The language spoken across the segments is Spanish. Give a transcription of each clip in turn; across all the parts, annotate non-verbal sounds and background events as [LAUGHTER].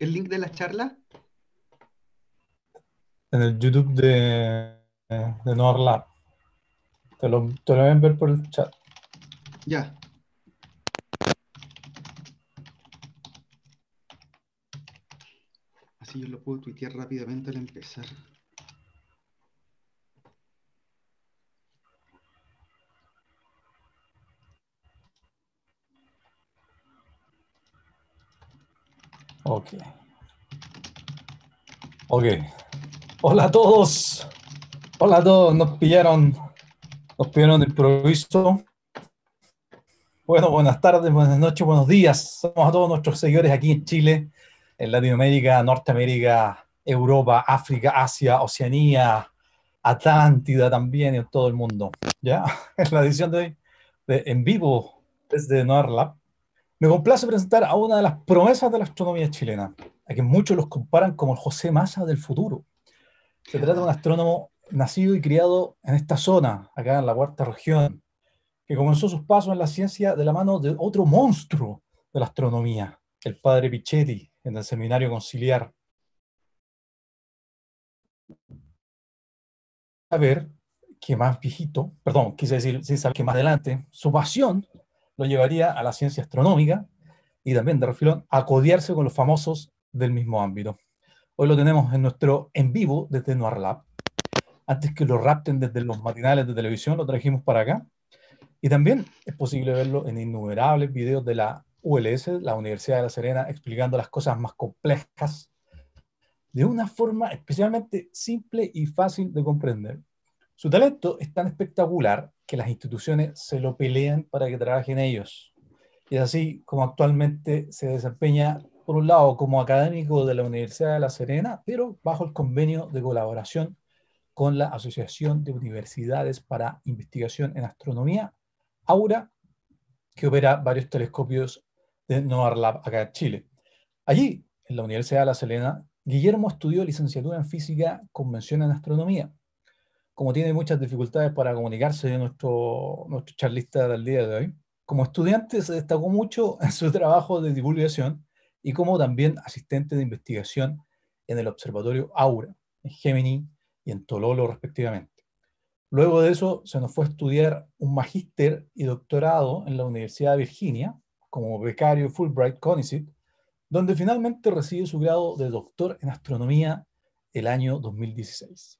el link de la charla? En el YouTube de, de Lab. Te lo, te lo voy a ver por el chat. Ya. Así yo lo puedo tuitear rápidamente al empezar. Ok. Ok. Hola a todos. Hola a todos. Nos pillaron. Nos pillaron improviso. Bueno, buenas tardes, buenas noches, buenos días. Somos a todos nuestros seguidores aquí en Chile, en Latinoamérica, Norteamérica, Europa, África, Asia, Oceanía, Atlántida también en todo el mundo. ¿Ya? [LAUGHS] En la edición de hoy de En Vivo desde Lab. Me complace presentar a una de las promesas de la astronomía chilena, a quien muchos los comparan como el José Massa del futuro. Se trata de un astrónomo nacido y criado en esta zona, acá en la cuarta región, que comenzó sus pasos en la ciencia de la mano de otro monstruo de la astronomía, el padre Pichetti, en el seminario conciliar. A ver que más viejito, perdón, quise decir, sin saber que más adelante, su pasión lo llevaría a la ciencia astronómica y también de refilón a codiarse con los famosos del mismo ámbito. Hoy lo tenemos en nuestro en vivo desde Noir Lab. Antes que lo rapten desde los matinales de televisión, lo trajimos para acá. Y también es posible verlo en innumerables videos de la ULS, la Universidad de La Serena, explicando las cosas más complejas de una forma especialmente simple y fácil de comprender. Su talento es tan espectacular que las instituciones se lo pelean para que trabajen ellos. Y es así como actualmente se desempeña, por un lado, como académico de la Universidad de La Serena, pero bajo el convenio de colaboración con la Asociación de Universidades para Investigación en Astronomía, AURA, que opera varios telescopios de NOAR Lab acá en Chile. Allí, en la Universidad de La Serena, Guillermo estudió licenciatura en física con mención en astronomía como tiene muchas dificultades para comunicarse, nuestro, nuestro charlista del día de hoy, como estudiante se destacó mucho [LAUGHS] en su trabajo de divulgación y como también asistente de investigación en el Observatorio Aura, en Gemini y en Tololo respectivamente. Luego de eso se nos fue a estudiar un magíster y doctorado en la Universidad de Virginia como becario Fulbright Conicet, donde finalmente recibe su grado de doctor en astronomía el año 2016.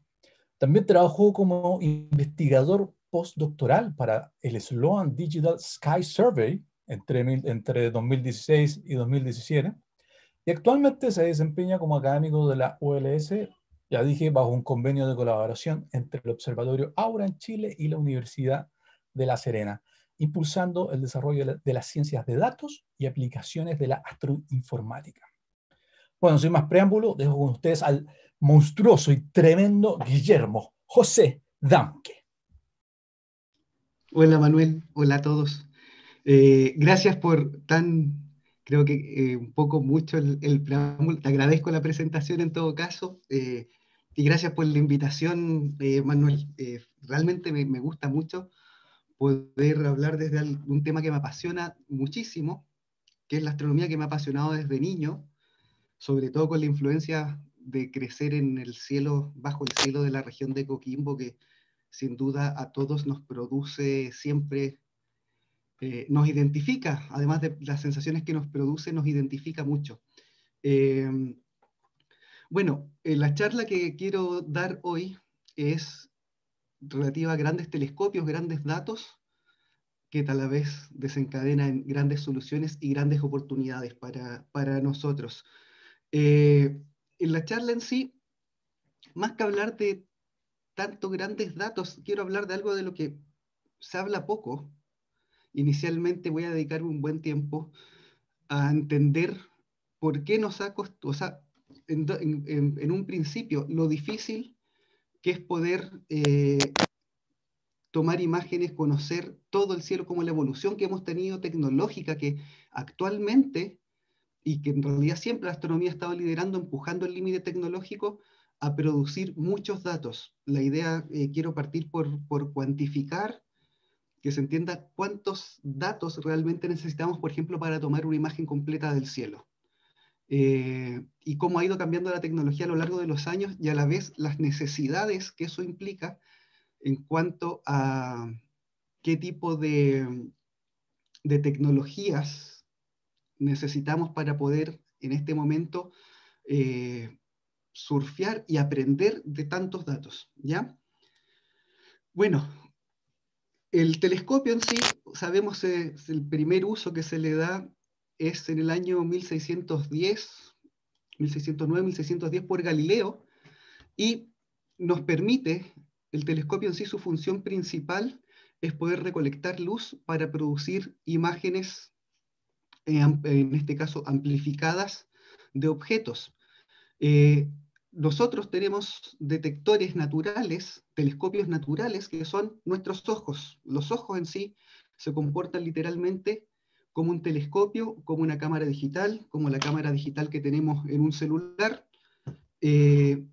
También trabajó como investigador postdoctoral para el Sloan Digital Sky Survey entre, entre 2016 y 2017 y actualmente se desempeña como académico de la ULS, ya dije, bajo un convenio de colaboración entre el Observatorio Aura en Chile y la Universidad de La Serena, impulsando el desarrollo de las ciencias de datos y aplicaciones de la astroinformática. Bueno, sin más preámbulo, dejo con ustedes al monstruoso y tremendo Guillermo José Damke. Hola Manuel, hola a todos. Eh, gracias por tan, creo que eh, un poco mucho el, preámbulo. Te agradezco la presentación en todo caso. Eh, y gracias por la invitación, Manuel. realmente me, me, gusta mucho poder hablar desde un tema que me apasiona muchísimo, que es la astronomía que me ha apasionado desde niño, sobre todo con la influencia de crecer en el cielo, bajo el cielo de la región de Coquimbo, que sin duda a todos nos produce siempre, eh, nos identifica, además de las sensaciones que nos produce, nos identifica mucho. Em, bueno, eh, la charla que quiero dar hoy es relativa a grandes telescopios, grandes datos, que tal vez desencadenan grandes soluciones y grandes oportunidades para, para nosotros. Eh, en la charla en sí, más que hablar de tantos grandes datos, quiero hablar de algo de lo que se habla poco. Inicialmente voy a dedicar un buen tiempo a entender por qué nos ha costado, o sea, en, un principio, lo difícil que es poder eh, tomar imágenes, conocer todo el cielo como la evolución que hemos tenido tecnológica, que actualmente y que en realidad siempre la astronomía ha estado liderando, empujando el límite tecnológico a producir muchos datos. La idea, eh, quiero partir por, por cuantificar, que se entienda cuántos datos realmente necesitamos, por ejemplo, para tomar una imagen completa del cielo. eh, y cómo ha ido cambiando la tecnología a lo largo de los años y a la vez las necesidades que eso implica en cuanto a qué tipo de, de tecnologías necesitamos para poder en este momento eh, surfear y aprender de tantos datos, ¿ya? Bueno, el telescopio en sí, sabemos eh, el primer uso que se le da es en el año 1610, 1609, 1610 por Galileo, y nos permite, el telescopio en sí, su función principal es poder recolectar luz para producir imágenes, en este caso amplificadas, de objetos. Eh, nosotros tenemos detectores naturales, telescopios naturales, que son nuestros ojos. Los ojos en sí se comportan literalmente como un telescopio, como una cámara digital, como la cámara digital que tenemos en un celular, eh,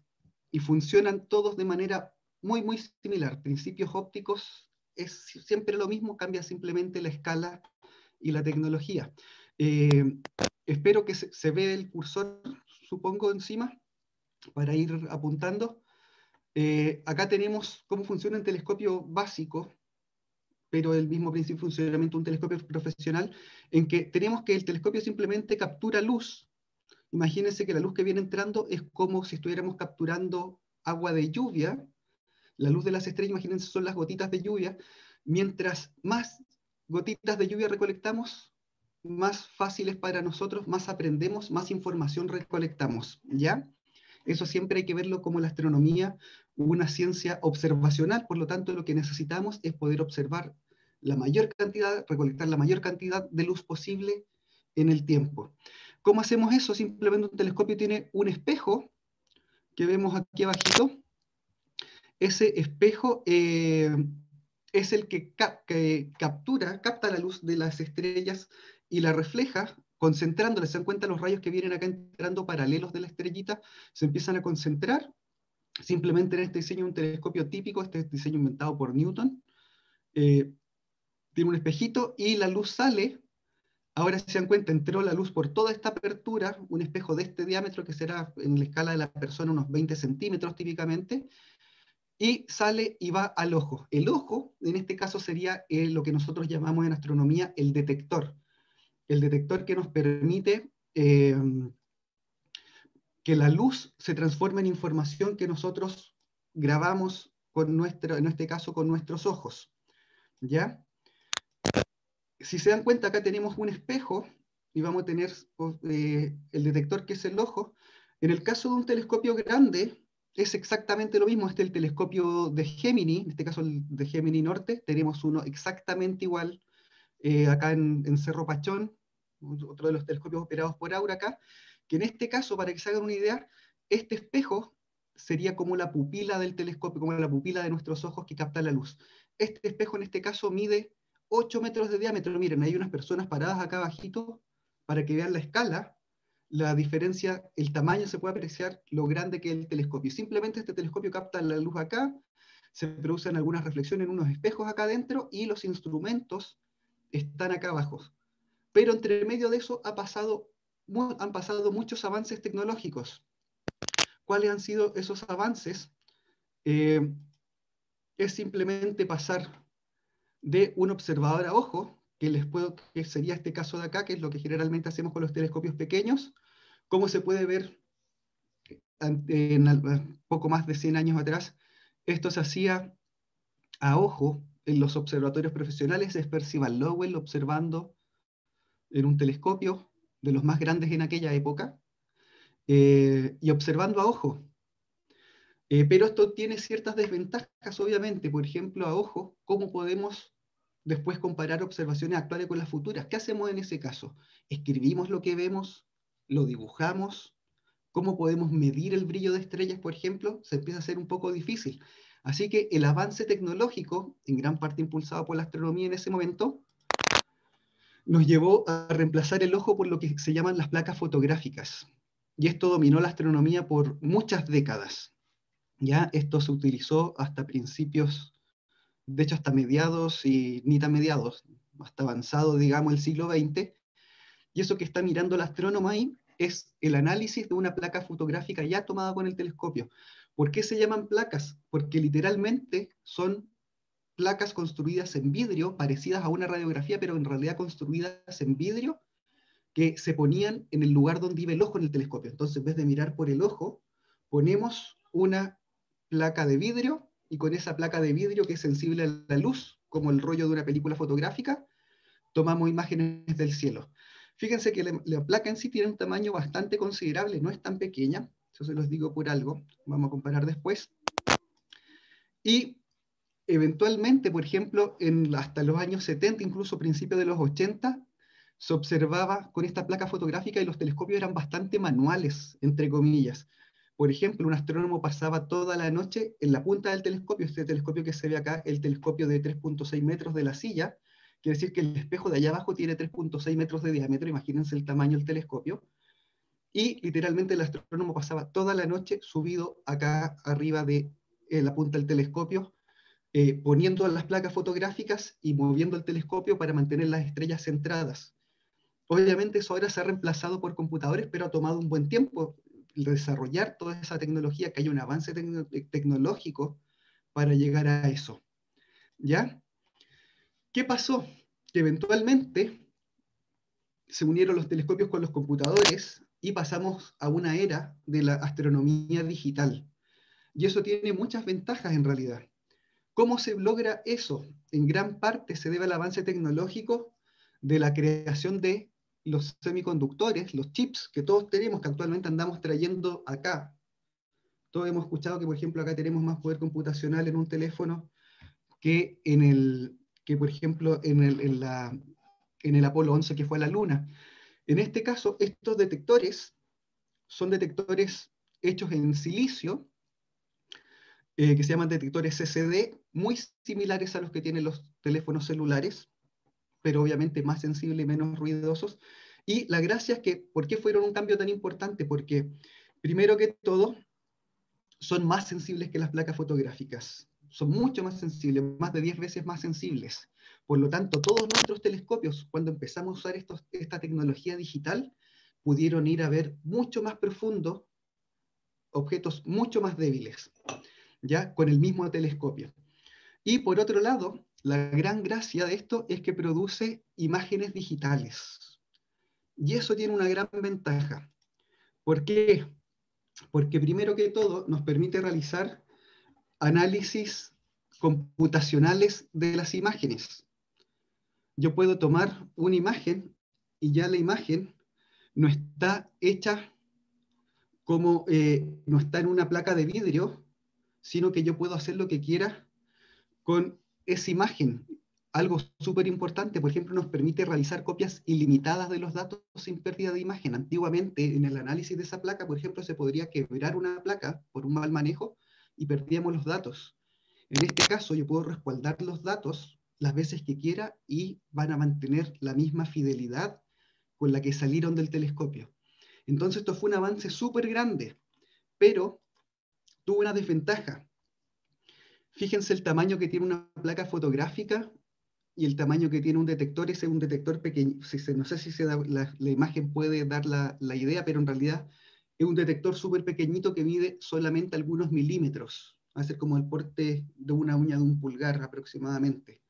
y funcionan todos de manera muy, muy similar. Principios ópticos es siempre lo mismo, cambia simplemente la escala y la tecnología. Eh, espero que se, se vea el cursor, supongo, encima para ir apuntando. Eh, acá tenemos cómo funciona un telescopio básico, pero el mismo principio de funcionamiento de un telescopio profesional, en que tenemos que el telescopio simplemente captura luz. Imagínense que la luz que viene entrando es como si estuviéramos capturando agua de lluvia. La luz de las estrellas, imagínense, son las gotitas de lluvia. Mientras más gotitas de lluvia recolectamos, más fáciles para nosotros, más aprendemos, más información recolectamos, ¿ya? Eso siempre hay que verlo como la astronomía, una ciencia observacional, por lo tanto lo que necesitamos es poder observar la mayor cantidad, recolectar la mayor cantidad de luz posible en el tiempo. ¿Cómo hacemos eso? Simplemente un telescopio tiene un espejo que vemos aquí abajito. Ese espejo eh, es el que, captura, capta la luz de las estrellas y la refleja concentrándoles, se dan cuenta los rayos que vienen acá entrando paralelos de la estrellita, se empiezan a concentrar, simplemente en este diseño un telescopio típico, este diseño inventado por Newton, eh, tiene un espejito y la luz sale, ahora se dan cuenta, entró la luz por toda esta apertura, un espejo de este diámetro que será en la escala de la persona unos 20 centímetros típicamente, y sale y va al ojo. El ojo, en este caso, sería eh, lo que nosotros llamamos en astronomía el detector el detector que nos permite eh, que la luz se transforme en información que nosotros grabamos con nuestro, en este caso con nuestros ojos. ¿Ya? Si se dan cuenta, acá tenemos un espejo y vamos a tener eh, el detector que es el ojo. En el caso de un telescopio grande, es exactamente lo mismo. Este es el telescopio de Gemini, en este caso el de Gemini Norte, tenemos uno exactamente igual eh, acá en, Cerro Pachón, otro de los telescopios operados por Aura acá, que en este caso, para que se hagan una idea, este espejo sería como la pupila del telescopio, como la pupila de nuestros ojos que capta la luz. Este espejo en este caso mide 8 metros de diámetro. Miren, hay unas personas paradas acá abajito para que vean la escala, la diferencia, el tamaño se puede apreciar lo grande que es el telescopio. Simplemente este telescopio capta la luz acá, se producen algunas reflexiones en unos espejos acá adentro y los instrumentos están acá abajo. Pero entre medio de eso ha pasado, han pasado muchos avances tecnológicos. ¿Cuáles han sido esos avances? Eh, es simplemente pasar de un observador a ojo, que, les puedo, que sería este caso de acá, que es lo que generalmente hacemos con los telescopios pequeños, como se puede ver en poco más de 100 años atrás, esto se hacía a ojo en los observatorios profesionales, es Percival Lowell observando en un telescopio de los más grandes en aquella época eh, y observando a ojo. Eh, pero esto tiene ciertas desventajas, obviamente. Por ejemplo, a ojo, ¿cómo podemos después comparar observaciones actuales con las futuras? ¿Qué hacemos en ese caso? ¿Escribimos lo que vemos? ¿Lo dibujamos? ¿Cómo podemos medir el brillo de estrellas, por ejemplo? Se empieza a hacer un poco difícil. Así que el avance tecnológico, en gran parte impulsado por la astronomía en ese momento, nos llevó a reemplazar el ojo por lo que se llaman las placas fotográficas. Y esto dominó la astronomía por muchas décadas. Ya esto se utilizó hasta principios, de hecho hasta mediados y ni tan mediados, hasta avanzado, digamos, el siglo XX. Y eso que está mirando el astrónomo ahí es el análisis de una placa fotográfica ya tomada con el telescopio. ¿Por qué se llaman placas? Porque literalmente son placas construidas en vidrio, parecidas a una radiografía, pero en realidad construidas en vidrio, que se ponían en el lugar donde iba el ojo en el telescopio. Entonces, en vez de mirar por el ojo, ponemos una placa de vidrio y con esa placa de vidrio que es sensible a la luz, como el rollo de una película fotográfica, tomamos imágenes del cielo. Fíjense que la, placa en sí tiene un tamaño bastante considerable, no es tan pequeña, eso se los digo por algo, vamos a comparar después. Y eventualmente, por ejemplo, en, hasta los años 70, incluso principios de los 80, se observaba con esta placa fotográfica y los telescopios eran bastante manuales, entre comillas. Por ejemplo, un astrónomo pasaba toda la noche en la punta del telescopio, este telescopio que se ve acá, el telescopio de 3.6 metros de la silla, quiere decir que el espejo de allá abajo tiene 3.6 metros de diámetro, imagínense el tamaño del telescopio, y literalmente el astrónomo pasaba toda la noche subido acá arriba de eh, la punta del telescopio, eh, poniendo las placas fotográficas y moviendo el telescopio para mantener las estrellas centradas. Obviamente eso ahora se ha reemplazado por computadores, pero ha tomado un buen tiempo desarrollar toda esa tecnología, que haya un avance tecnológico para llegar a eso. ¿Ya? ¿Qué pasó? Que eventualmente se unieron los telescopios con los computadores y pasamos a una era de la astronomía digital. Y eso tiene muchas ventajas en realidad. ¿Cómo se logra eso? En gran parte se debe al avance tecnológico de la creación de los semiconductores, los chips que todos tenemos, que actualmente andamos trayendo acá. Todos hemos escuchado que, por ejemplo, acá tenemos más poder computacional en un teléfono que en el, que por ejemplo, en el, en la, en el Apolo 11 que fue a la Luna. En este caso, estos detectores son detectores hechos en silicio, eh, que se llaman detectores CCD, muy similares a los que tienen los teléfonos celulares, pero obviamente más sensibles y menos ruidosos. Y la gracia es que, ¿por qué fueron un cambio tan importante? Porque, primero que todo, son más sensibles que las placas fotográficas. Son mucho más sensibles, más de 10 veces más sensibles. Por lo tanto, todos nuestros telescopios, cuando empezamos a usar esta tecnología digital, pudieron ir a ver mucho más profundo objetos mucho más débiles, ya con el mismo telescopio. Y por otro lado, la gran gracia de esto es que produce imágenes digitales. Y eso tiene una gran ventaja. ¿Por qué? Porque primero que todo nos permite realizar análisis computacionales de las imágenes. Yo puedo tomar una imagen y ya la imagen no está hecha como, eh, no está en una placa de vidrio, sino que yo puedo hacer lo que quiera con esa imagen, algo súper importante, por ejemplo, nos permite realizar copias ilimitadas de los datos sin pérdida de imagen. Antiguamente, en el análisis de esa placa, por ejemplo, se podría quebrar una placa por un mal manejo y perdíamos los datos. En este caso, yo puedo respaldar los datos las veces que quiera y van a mantener la misma fidelidad con la que salieron del telescopio. Entonces, esto fue un avance súper grande, pero tuvo una desventaja. Fíjense el tamaño que tiene una placa fotográfica y el tamaño que tiene un detector. Ese es un detector pequeño. no sé si se la, imagen puede dar la, la, idea, pero en realidad es un detector súper pequeñito que mide solamente algunos milímetros. Va a ser como el porte de una uña de un pulgar aproximadamente.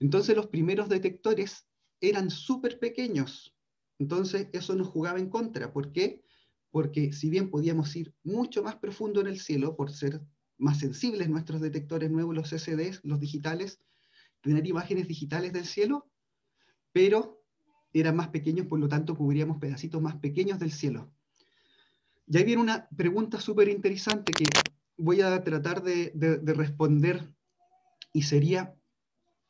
Entonces los primeros detectores eran súper pequeños. Entonces eso nos jugaba en contra. ¿Por qué? Porque si bien podíamos ir mucho más profundo en el cielo por ser más sensibles nuestros detectores nuevos, los CCDs, los digitales, tener imágenes digitales del cielo, pero eran más pequeños, por lo tanto cubríamos pedacitos más pequeños del cielo. Y ahí viene una pregunta súper interesante que voy a tratar de, de, responder y sería,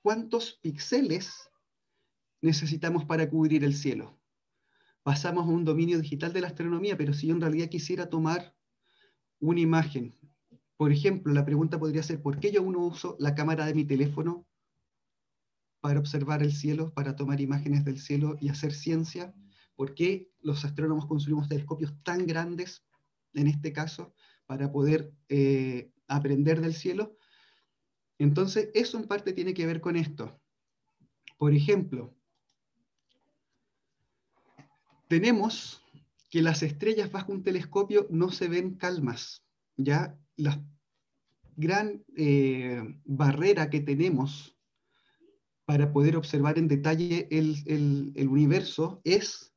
¿cuántos píxeles necesitamos para cubrir el cielo? Pasamos a un dominio digital de la astronomía, pero si yo en realidad quisiera tomar una imagen por ejemplo, la pregunta podría ser, ¿por qué yo uno uso la cámara de mi teléfono para observar el cielo, para tomar imágenes del cielo y hacer ciencia? ¿Por qué los astrónomos construimos telescopios tan grandes, en este caso, para poder eh, aprender del cielo? Entonces, eso en parte tiene que ver con esto. Por ejemplo, tenemos que las estrellas bajo un telescopio no se ven calmas. Ya la gran eh, barrera que tenemos para poder observar en detalle el, universo es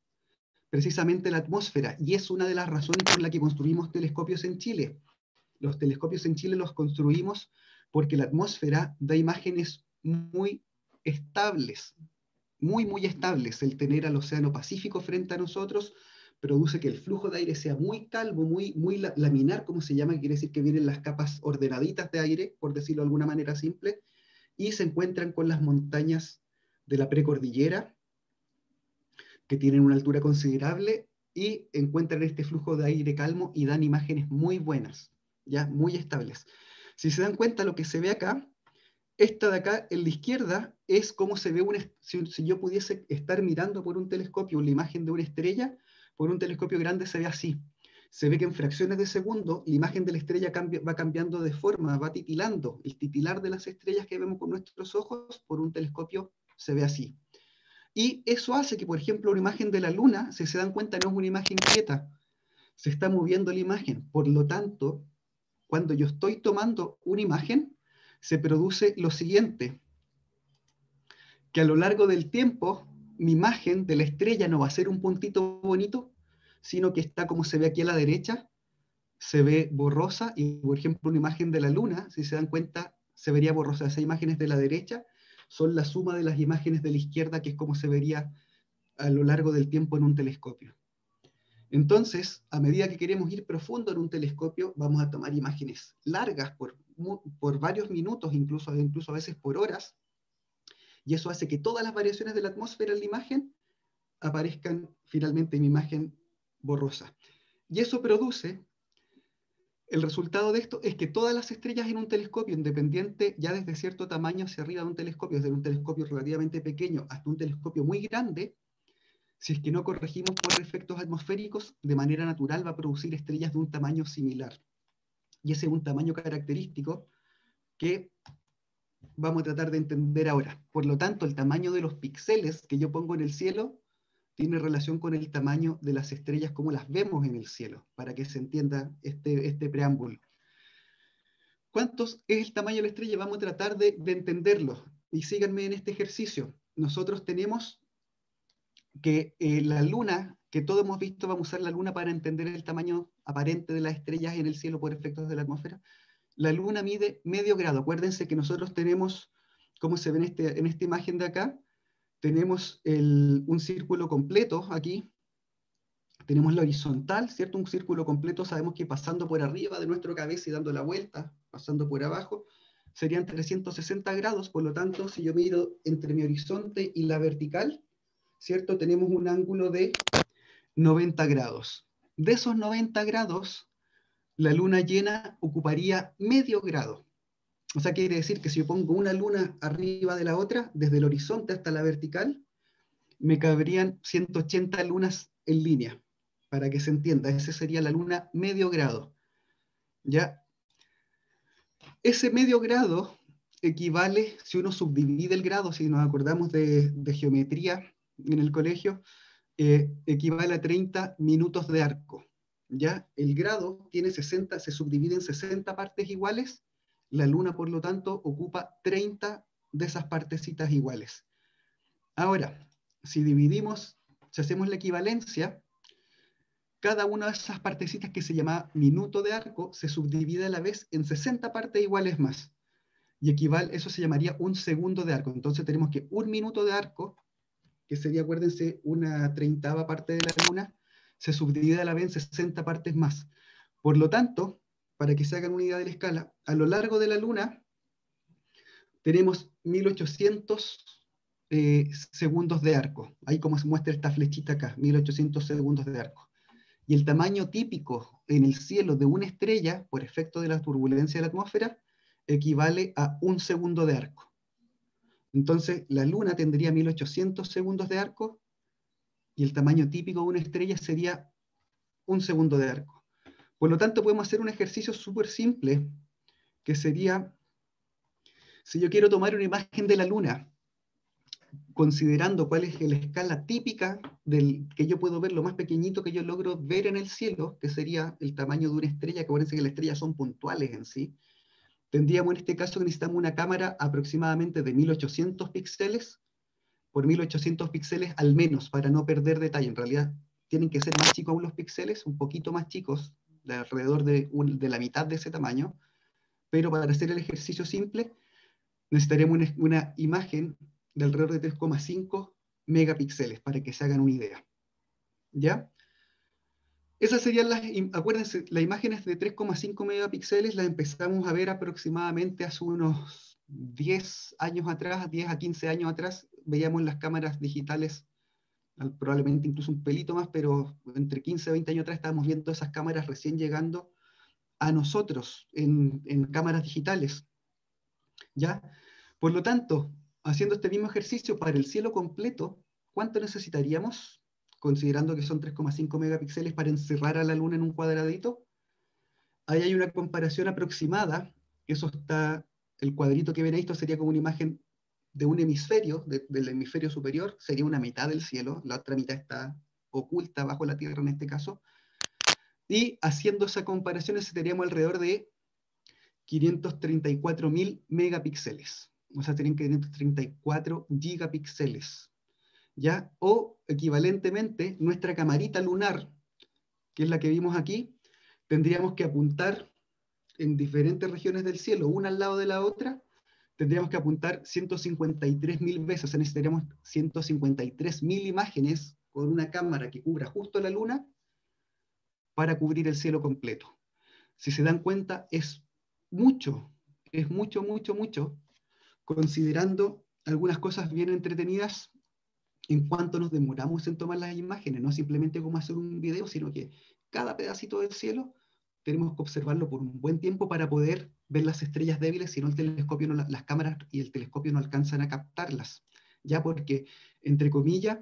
precisamente la atmósfera y es una de las razones por la que construimos telescopios en Chile. Los telescopios en Chile los construimos porque la atmósfera da imágenes muy estables, muy, muy estables. El tener al Océano Pacífico frente a nosotros produce que el flujo de aire sea muy calmo, muy, muy laminar, como se llama, quiere decir que vienen las capas ordenaditas de aire, por decirlo de alguna manera simple, y se encuentran con las montañas de la precordillera, que tienen una altura considerable, y encuentran este flujo de aire calmo y dan imágenes muy buenas, ya muy estables. Si se dan cuenta, lo que se ve acá, esta de acá en la izquierda es como se ve una, si, si yo pudiese estar mirando por un telescopio la imagen de una estrella, por un telescopio grande se ve así. Se ve que en fracciones de segundo la imagen de la estrella va cambiando de forma, va titilando. El titilar de las estrellas que vemos con nuestros ojos por un telescopio se ve así. Y eso hace que, por ejemplo, una imagen de la luna, si se dan cuenta, no es una imagen quieta. Se está moviendo la imagen. Por lo tanto, cuando yo estoy tomando una imagen, se produce lo siguiente, que a lo largo del tiempo mi imagen de la estrella no va a ser un puntito bonito, sino que está como se ve aquí a la derecha, se ve borrosa y, por ejemplo, una imagen de la luna, si se dan cuenta, se vería borrosa. Esas imágenes de la derecha son la suma de las imágenes de la izquierda, que es como se vería a lo largo del tiempo en un telescopio. Entonces, a medida que queremos ir profundo en un telescopio, vamos a tomar imágenes largas por, por varios minutos, incluso, incluso a veces por horas, y eso hace que todas las variaciones de la atmósfera en la imagen aparezcan finalmente en mi imagen borrosa. Y eso produce, el resultado de esto es que todas las estrellas en un telescopio independiente, ya desde cierto tamaño hacia arriba de un telescopio, desde un telescopio relativamente pequeño hasta un telescopio muy grande, si es que no corregimos por efectos atmosféricos, de manera natural va a producir estrellas de un tamaño similar. Y ese es un tamaño característico que vamos a tratar de entender ahora. Por lo tanto, el tamaño de los píxeles que yo pongo en el cielo tiene relación con el tamaño de las estrellas como las vemos en el cielo, para que se entienda este, este preámbulo. ¿Cuántos es el tamaño de la estrella? Vamos a tratar de, de entenderlo. Y síganme en este ejercicio. Nosotros tenemos que eh, la luna, que todos hemos visto, vamos a usar la luna para entender el tamaño aparente de las estrellas en el cielo por efectos de la atmósfera. La luna mide medio grado. Acuérdense que nosotros tenemos, como se ve este, en esta imagen de acá, tenemos un círculo completo aquí. Tenemos la horizontal, ¿cierto? Un círculo completo, sabemos que pasando por arriba de nuestra cabeza y dando la vuelta, pasando por abajo, serían 360 grados. Por lo tanto, si yo miro entre mi horizonte y la vertical, ¿cierto? Tenemos un ángulo de 90 grados. De esos 90 grados, la luna llena ocuparía medio grado. O sea, quiere decir que si yo pongo una luna arriba de la otra, desde el horizonte hasta la vertical, me cabrían 180 lunas en línea, para que se entienda. Esa sería la luna medio grado. ¿Ya? Ese medio grado equivale, si uno subdivide el grado, si nos acordamos de, geometría en el colegio, eh, equivale a 30 minutos de arco. ¿ya? El grado tiene 60, se subdivide en 60 partes iguales, la luna, por lo tanto, ocupa 30 de esas partecitas iguales. Ahora, si dividimos, si hacemos la equivalencia, cada una de esas partecitas que se llama minuto de arco se subdivide a la vez en 60 partes iguales más. Y equivale, eso se llamaría un segundo de arco. Entonces tenemos que un minuto de arco, que sería, acuérdense, una treintava parte de la luna, se subdivide a la vez en 60 partes más. Por lo tanto, para que se hagan una idea de la escala, a lo largo de la Luna tenemos 1800 eh, segundos de arco. Ahí como se muestra esta flechita acá, 1800 segundos de arco. Y el tamaño típico en el cielo de una estrella, por efecto de la turbulencia de la atmósfera, equivale a un segundo de arco. Entonces, la Luna tendría 1800 segundos de arco y el tamaño típico de una estrella sería un segundo de arco. Por lo tanto, podemos hacer un ejercicio súper simple, que sería, si yo quiero tomar una imagen de la Luna considerando cuál es la escala típica del que yo puedo ver, lo más pequeñito que yo logro ver en el cielo, que sería el tamaño de una estrella, que parece que las estrellas son puntuales en sí, tendríamos en este caso que necesitamos una cámara aproximadamente de 1800 píxeles por 1800 píxeles al menos, para no perder detalle. En realidad tienen que ser más chicos aún los píxeles, un poquito más chicos, de alrededor de, de la mitad de ese tamaño, pero para hacer el ejercicio simple necesitaremos una, una imagen de alrededor de 3,5 megapíxeles, para que se hagan una idea. ¿Ya? Esas serían las, acuérdense, las imágenes de 3,5 megapíxeles las empezamos a ver aproximadamente hace unos 10 años atrás, 10 a 15 años atrás, veíamos las cámaras digitales, probablemente incluso un pelito más, pero entre 15 y 20 años atrás estábamos viendo esas cámaras recién llegando a nosotros en, cámaras digitales. ¿Ya? Por lo tanto, haciendo este mismo ejercicio para el cielo completo, ¿cuánto necesitaríamos? Considerando que son 3,5 megapíxeles para encerrar a la luna en un cuadradito. Ahí hay una comparación aproximada. Eso está, el cuadrito que ven ahí, esto sería como una imagen de un hemisferio, del hemisferio superior, sería una mitad del cielo, la otra mitad está oculta bajo la Tierra en este caso. Y haciendo esa comparación necesitaríamos alrededor de 534.000 megapíxeles o sea, tienen que tener 34 gigapíxeles, ¿ya? O equivalentemente, nuestra camarita lunar, que es la que vimos aquí, tendríamos que apuntar en diferentes regiones del cielo, una al lado de la otra, tendríamos que apuntar 153.000 veces, o sea, necesitaríamos 153.000 imágenes con una cámara que cubra justo la luna para cubrir el cielo completo. Si se dan cuenta, es mucho, es mucho, mucho, mucho, considerando algunas cosas bien entretenidas en cuanto nos demoramos en tomar las imágenes, no simplemente como hacer un video, sino que cada pedacito del cielo tenemos que observarlo por un buen tiempo para poder ver las estrellas débiles, si no el telescopio, no, las cámaras y el telescopio no alcanzan a captarlas, ya porque, entre comillas,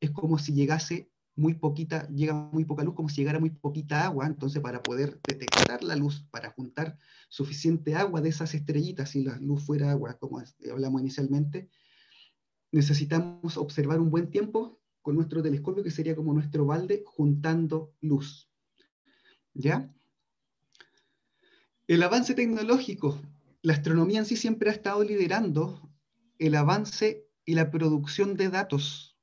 es como si llegase muy poquita, llega muy poca luz, como si llegara muy poquita agua, entonces para poder detectar la luz, para juntar suficiente agua de esas estrellitas, si la luz fuera agua, como hablamos inicialmente, necesitamos observar un buen tiempo con nuestro telescopio, que sería como nuestro balde, juntando luz. ¿Ya? El avance tecnológico, la astronomía en sí siempre ha estado liderando el avance y la producción de datos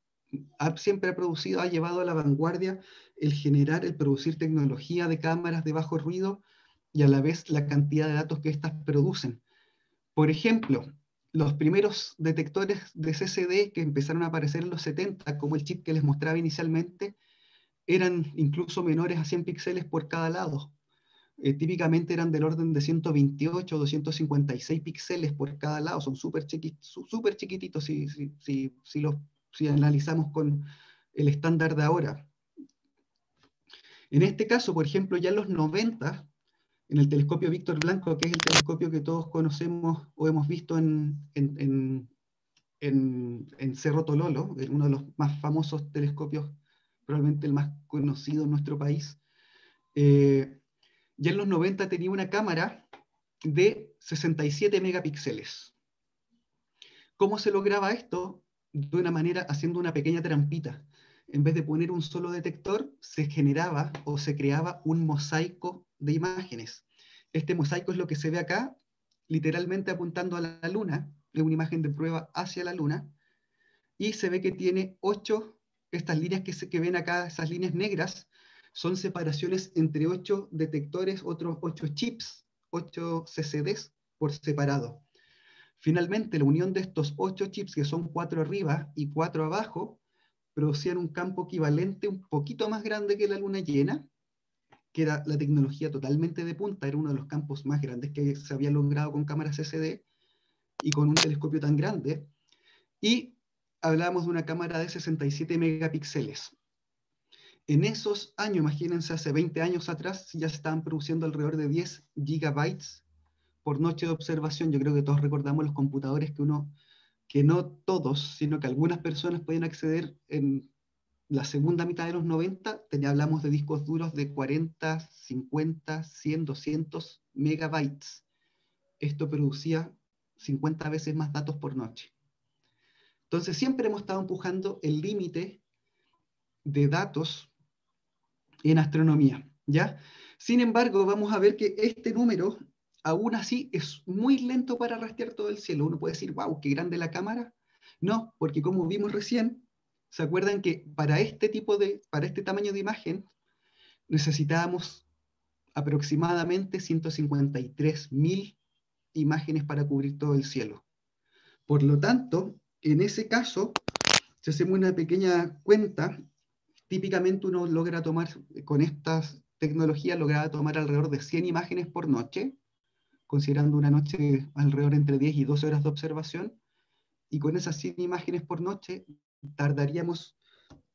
siempre ha producido, ha llevado a la vanguardia el generar, el producir tecnología de cámaras de bajo ruido y a la vez la cantidad de datos que éstas producen. Por ejemplo, los primeros detectores de CCD que empezaron a aparecer en los 70, como el chip que les mostraba inicialmente, eran incluso menores a 100 píxeles por cada lado. Eh, típicamente eran del orden de 128 o 256 píxeles por cada lado, son súper chiquititos si, si, si, si los si analizamos con el estándar de ahora. En este caso, por ejemplo, ya en los 90, en el telescopio Víctor Blanco, que es el telescopio que todos conocemos o hemos visto en, en, Cerro Tololo, uno de los más famosos telescopios, probablemente el más conocido en nuestro país, eh, ya en los 90 tenía una cámara de 67 megapíxeles. ¿Cómo se lograba esto? de una manera haciendo una pequeña trampita. En vez de poner un solo detector, se generaba o se creaba un mosaico de imágenes. Este mosaico es lo que se ve acá, literalmente apuntando a la luna, de una imagen de prueba hacia la luna, y se ve que tiene ocho, estas líneas que, se, que ven acá, esas líneas negras, son separaciones entre ocho detectores, otros ocho chips, ocho CCDs por separado. Finalmente, la unión de estos ocho chips, que son cuatro arriba y cuatro abajo, producían un campo equivalente un poquito más grande que la luna llena, que era la tecnología totalmente de punta, era uno de los campos más grandes que se había logrado con cámaras SD y con un telescopio tan grande. Y hablamos de una cámara de 67 megapíxeles. En esos años, imagínense, hace 20 años atrás, ya se estaban produciendo alrededor de 10 gigabytes por noche de observación, yo creo que todos recordamos los computadores que uno, que no todos, sino que algunas personas pueden acceder en la segunda mitad de los 90, hablamos de discos duros de 40, 50, 100, 200 megabytes. Esto producía 50 veces más datos por noche. Entonces siempre hemos estado empujando el límite de datos en astronomía, ¿ya? Sin embargo, vamos a ver que este número, aún así, es muy lento para rastrear todo el cielo. Uno puede decir, wow, qué grande la cámara. No, porque como vimos recién, ¿se acuerdan que para este tipo de, para este tamaño de imagen, necesitábamos aproximadamente 153.000 imágenes para cubrir todo el cielo. Por lo tanto, en ese caso, si hacemos una pequeña cuenta, típicamente uno logra tomar, con estas tecnologías, logra tomar alrededor de 100 imágenes por noche, considerando una noche alrededor entre 10 y 12 horas de observación, y con esas 100 imágenes por noche tardaríamos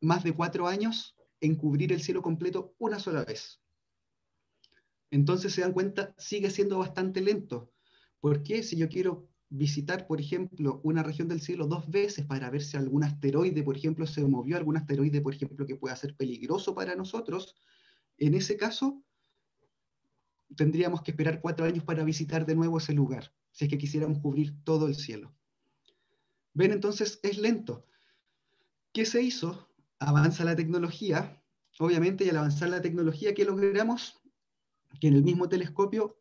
más de cuatro años en cubrir el cielo completo una sola vez. Entonces se dan cuenta, sigue siendo bastante lento. ¿Por qué? Si yo quiero visitar, por ejemplo, una región del cielo dos veces para ver si algún asteroide, por ejemplo, se movió, algún asteroide, por ejemplo, que pueda ser peligroso para nosotros, en ese caso tendríamos que esperar cuatro años para visitar de nuevo ese lugar, si es que quisiéramos cubrir todo el cielo. Ven, entonces es lento. ¿Qué se hizo? Avanza la tecnología, obviamente, y al avanzar la tecnología, ¿qué logramos? Que en el mismo telescopio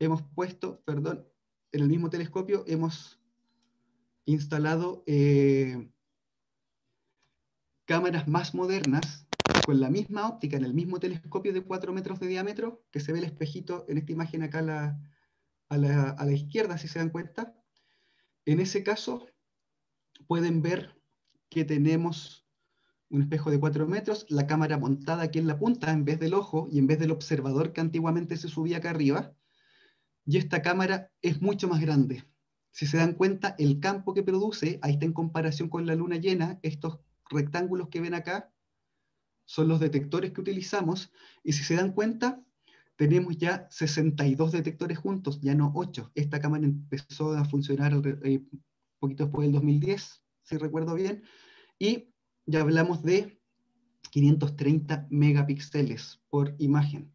hemos puesto, perdón, en el mismo telescopio hemos instalado eh, cámaras más modernas con la misma óptica en el mismo telescopio de 4 metros de diámetro, que se ve el espejito en esta imagen acá a la, a la, izquierda, si se dan cuenta. En ese caso, pueden ver que tenemos un espejo de 4 metros, la cámara montada aquí en la punta en vez del ojo y en vez del observador que antiguamente se subía acá arriba, y esta cámara es mucho más grande. Si se dan cuenta, el campo que produce, ahí está en comparación con la luna llena, estos rectángulos que ven acá son los detectores que utilizamos, y si se dan cuenta, tenemos ya 62 detectores juntos, ya no 8. Esta cámara empezó a funcionar eh, poquito después del 2010, si recuerdo bien, y ya hablamos de 530 megapíxeles por imagen.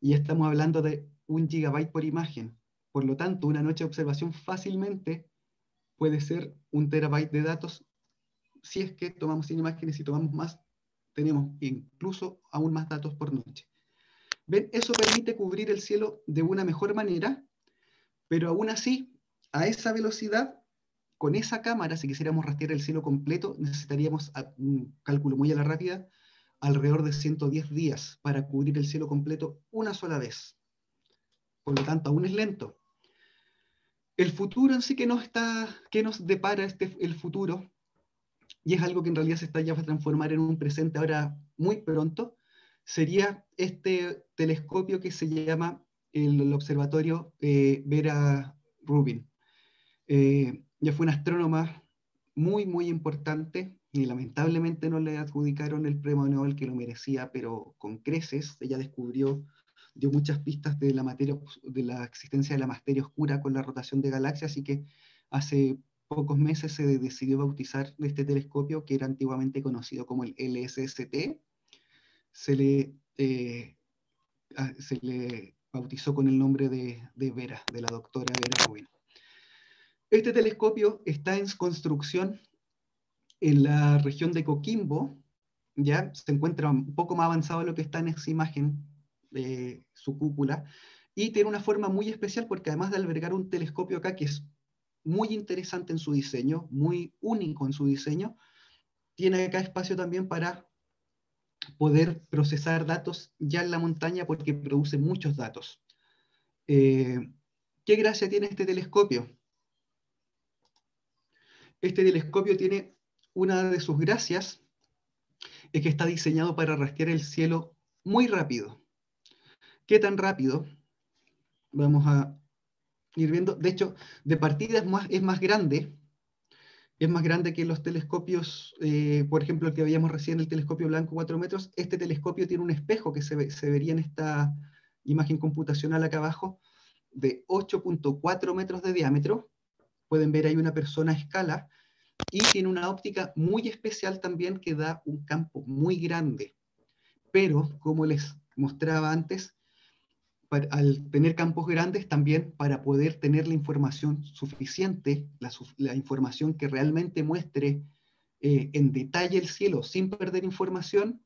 Y estamos hablando de un gigabyte por imagen. Por lo tanto, una noche de observación fácilmente puede ser un terabyte de datos. Si es que tomamos 100 imágenes y tomamos más, tenemos incluso aún más datos por noche. ¿Ven? Eso permite cubrir el cielo de una mejor manera, pero aún así, a esa velocidad, con esa cámara, si quisiéramos rastrear el cielo completo, necesitaríamos un cálculo muy a la rápida, alrededor de 110 días para cubrir el cielo completo una sola vez por lo tanto aún es lento. El futuro en sí que nos, está, que nos depara este, el futuro, y es algo que en realidad se está ya a transformar en un presente ahora muy pronto, sería este telescopio que se llama el, Observatorio eh, Vera Rubin. Eh, ya fue una astrónoma muy, muy importante y lamentablemente no le adjudicaron el premio Nobel que lo merecía, pero con creces. Ella descubrió dio muchas pistas de la, materia, de la existencia de la materia oscura con la rotación de galaxias, así que hace pocos meses se decidió bautizar este telescopio, que era antiguamente conocido como el LSST, se le, eh, se le bautizó con el nombre de, de, Vera, de la doctora Vera Rubin. Este telescopio está en construcción en la región de Coquimbo, ya se encuentra un poco más avanzado de lo que está en esa imagen su cúpula, y tiene una forma muy especial porque además de albergar un telescopio acá que es muy interesante en su diseño, muy único en su diseño, tiene acá espacio también para poder procesar datos ya en la montaña porque produce muchos datos. Eh, ¿Qué gracia tiene este telescopio? Este telescopio tiene una de sus gracias, es que está diseñado para rastrear el cielo muy rápido. ¿Qué tan rápido? Vamos a ir viendo. De hecho, de partida es más, es más grande. Es más grande que los telescopios, eh, por ejemplo, el que veíamos recién, el telescopio blanco 4 metros. Este telescopio tiene un espejo que se, se vería en esta imagen computacional acá abajo, de 8.4 metros de diámetro. Pueden ver ahí una persona a escala. Y tiene una óptica muy especial también que da un campo muy grande. Pero, como les mostraba antes, al tener campos grandes también para poder tener la información suficiente, la, información que realmente muestre eh, en detalle el cielo sin perder información,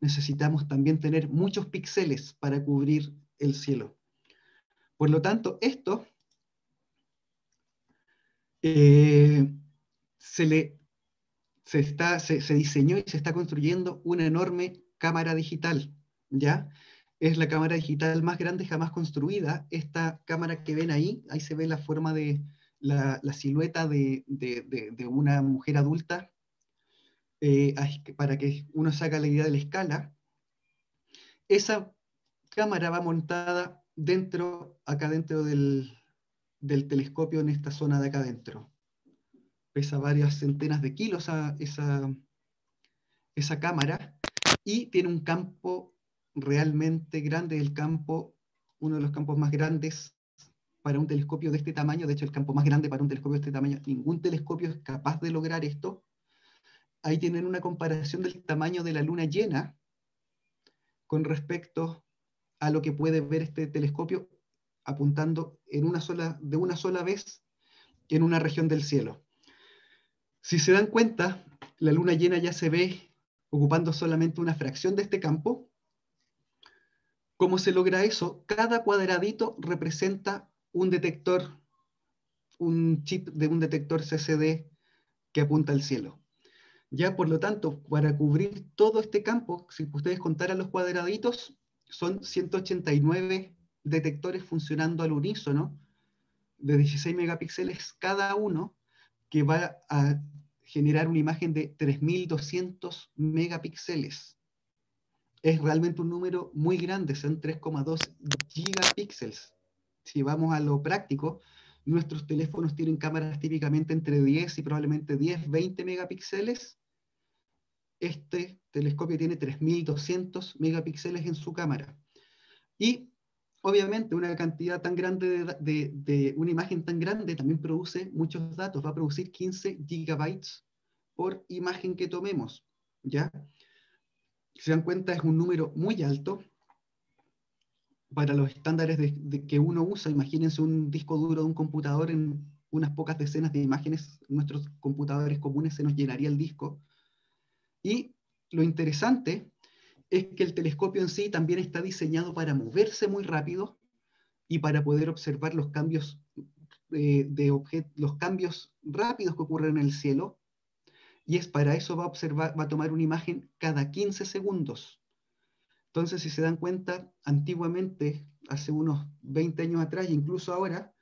necesitamos también tener muchos píxeles para cubrir el cielo. Por lo tanto, esto eh, se, le, se, está, se, se diseñó y se está construyendo una enorme cámara digital, ¿ya? Es la cámara digital más grande jamás construida. Esta cámara que ven ahí, ahí se ve la forma de la, silueta de, una mujer adulta, eh, para que uno se haga la idea de la escala. Esa cámara va montada dentro, acá dentro del, telescopio, en esta zona de acá adentro. Pesa varias centenas de kilos esa, esa cámara y tiene un campo realmente grande el campo, uno de los campos más grandes para un telescopio de este tamaño, de hecho el campo más grande para un telescopio de este tamaño, ningún telescopio es capaz de lograr esto. Ahí tienen una comparación del tamaño de la luna llena con respecto a lo que puede ver este telescopio apuntando en una sola, de una sola vez en una región del cielo. Si se dan cuenta, la luna llena ya se ve ocupando solamente una fracción de este campo, ¿Cómo se logra eso? Cada cuadradito representa un detector, un chip de un detector CCD que apunta al cielo. Ya, por lo tanto, para cubrir todo este campo, si ustedes contaran los cuadraditos, son 189 detectores funcionando al unísono de 16 megapíxeles cada uno, que va a generar una imagen de 3200 megapíxeles es realmente un número muy grande, son 3,2 gigapíxeles. Si vamos a lo práctico, nuestros teléfonos tienen cámaras típicamente entre 10 y probablemente 10, 20 megapíxeles. Este telescopio tiene 3200 megapíxeles en su cámara. Y obviamente una cantidad tan grande de, de, una imagen tan grande también produce muchos datos, va a producir 15 gigabytes por imagen que tomemos, ¿ya? Se dan cuenta, es un número muy alto para los estándares de, que uno usa. Imagínense un disco duro de un computador en unas pocas decenas de imágenes, nuestros computadores comunes se nos llenaría el disco. Y lo interesante es que el telescopio en sí también está diseñado para moverse muy rápido y para poder observar los cambios, eh, de los cambios rápidos que ocurren en el cielo y es para eso va a observar, va a tomar una imagen cada 15 segundos. Entonces, si se dan cuenta, antiguamente, hace unos 20 años atrás, incluso ahora,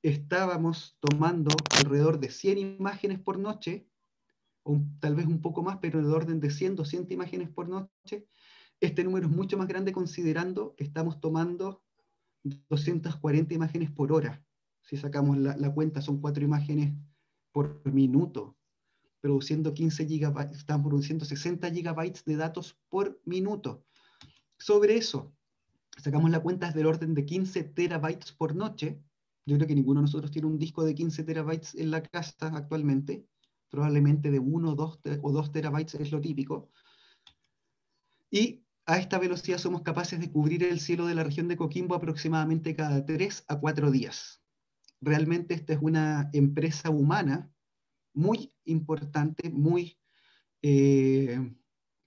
estábamos tomando alrededor de 100 imágenes por noche, o tal vez un poco más, pero en el orden de 100, 200 imágenes por noche. Este número es mucho más grande considerando que estamos tomando 240 imágenes por hora. Si sacamos la, la cuenta, son cuatro imágenes por minuto produciendo 15 gigabytes, están produciendo 60 gigabytes de datos por minuto. Sobre eso, sacamos la cuenta del orden de 15 terabytes por noche. Yo creo que ninguno de nosotros tiene un disco de 15 terabytes en la casa actualmente. Probablemente de 1 2, o 2 terabytes es lo típico. Y a esta velocidad somos capaces de cubrir el cielo de la región de Coquimbo aproximadamente cada 3 a 4 días. Realmente esta es una empresa humana muy importante, muy eh,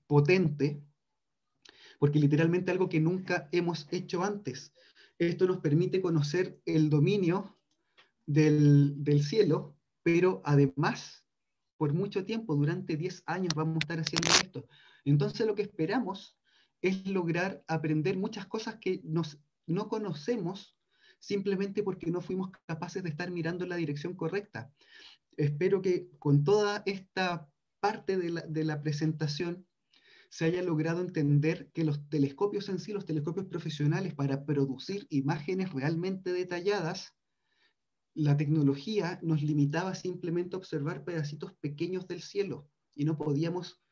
potente, porque literalmente algo que nunca hemos hecho antes. Esto nos permite conocer el dominio del, del cielo, pero además, por mucho tiempo, durante 10 años vamos a estar haciendo esto. Entonces lo que esperamos es lograr aprender muchas cosas que nos, no conocemos simplemente porque no fuimos capaces de estar mirando la dirección correcta espero que con toda esta parte de la, presentación se haya logrado entender que los telescopios en sí, los telescopios profesionales para producir imágenes realmente detalladas, la tecnología nos limitaba simplemente a observar pedacitos pequeños del cielo y no podíamos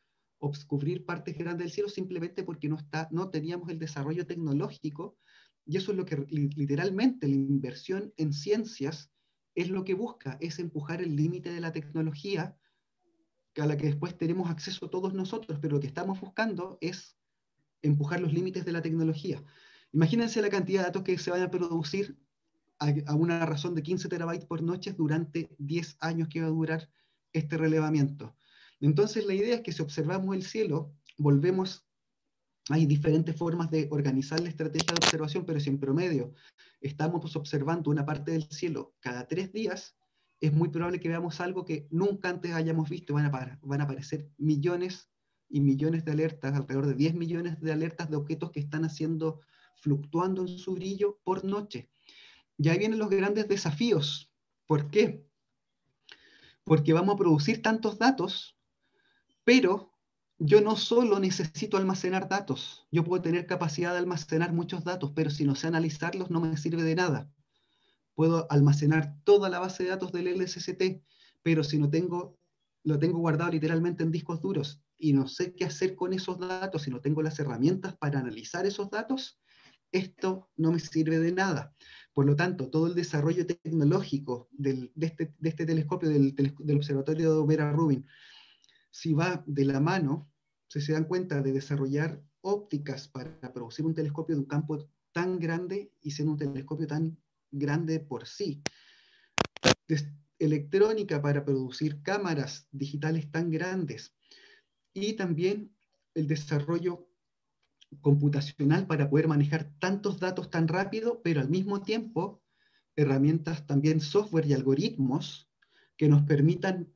cubrir partes grandes del cielo simplemente porque no, está, no teníamos el desarrollo tecnológico. Y eso es lo que literalmente la inversión en ciencias es lo que busca, es empujar el límite de la tecnología a la que después tenemos acceso todos nosotros, pero lo que estamos buscando es empujar los límites de la tecnología. Imagínense la cantidad de datos que se van a producir a, una razón de 15 terabytes por noche durante 10 años que va a durar este relevamiento. Entonces la idea es que si observamos el cielo, volvemos, hay diferentes formas de organizar la estrategia de observación, pero si en promedio estamos observando una parte del cielo cada tres días, es muy probable que veamos algo que nunca antes hayamos visto. Van a, aparecer millones y millones de alertas, alrededor de 10 millones de alertas de objetos que están haciendo, fluctuando en su brillo por noche. Y ahí vienen los grandes desafíos. ¿Por qué? Porque vamos a producir tantos datos, pero yo no solo necesito almacenar datos. Yo puedo tener capacidad de almacenar muchos datos, pero si no sé analizarlos no me sirve de nada. Puedo almacenar toda la base de datos del LSST, pero si no tengo, lo tengo guardado literalmente en discos duros y no sé qué hacer con esos datos, si no tengo las herramientas para analizar esos datos, esto no me sirve de nada. Por lo tanto, todo el desarrollo tecnológico de, este, este, telescopio, del, observatorio de Vera Rubin, si va de la mano, si se dan cuenta de desarrollar ópticas para producir un telescopio de un campo tan grande y siendo un telescopio tan grande por sí. electrónica para producir cámaras digitales tan grandes y también el desarrollo computacional para poder manejar tantos datos tan rápido, pero al mismo tiempo herramientas también software y algoritmos que nos permitan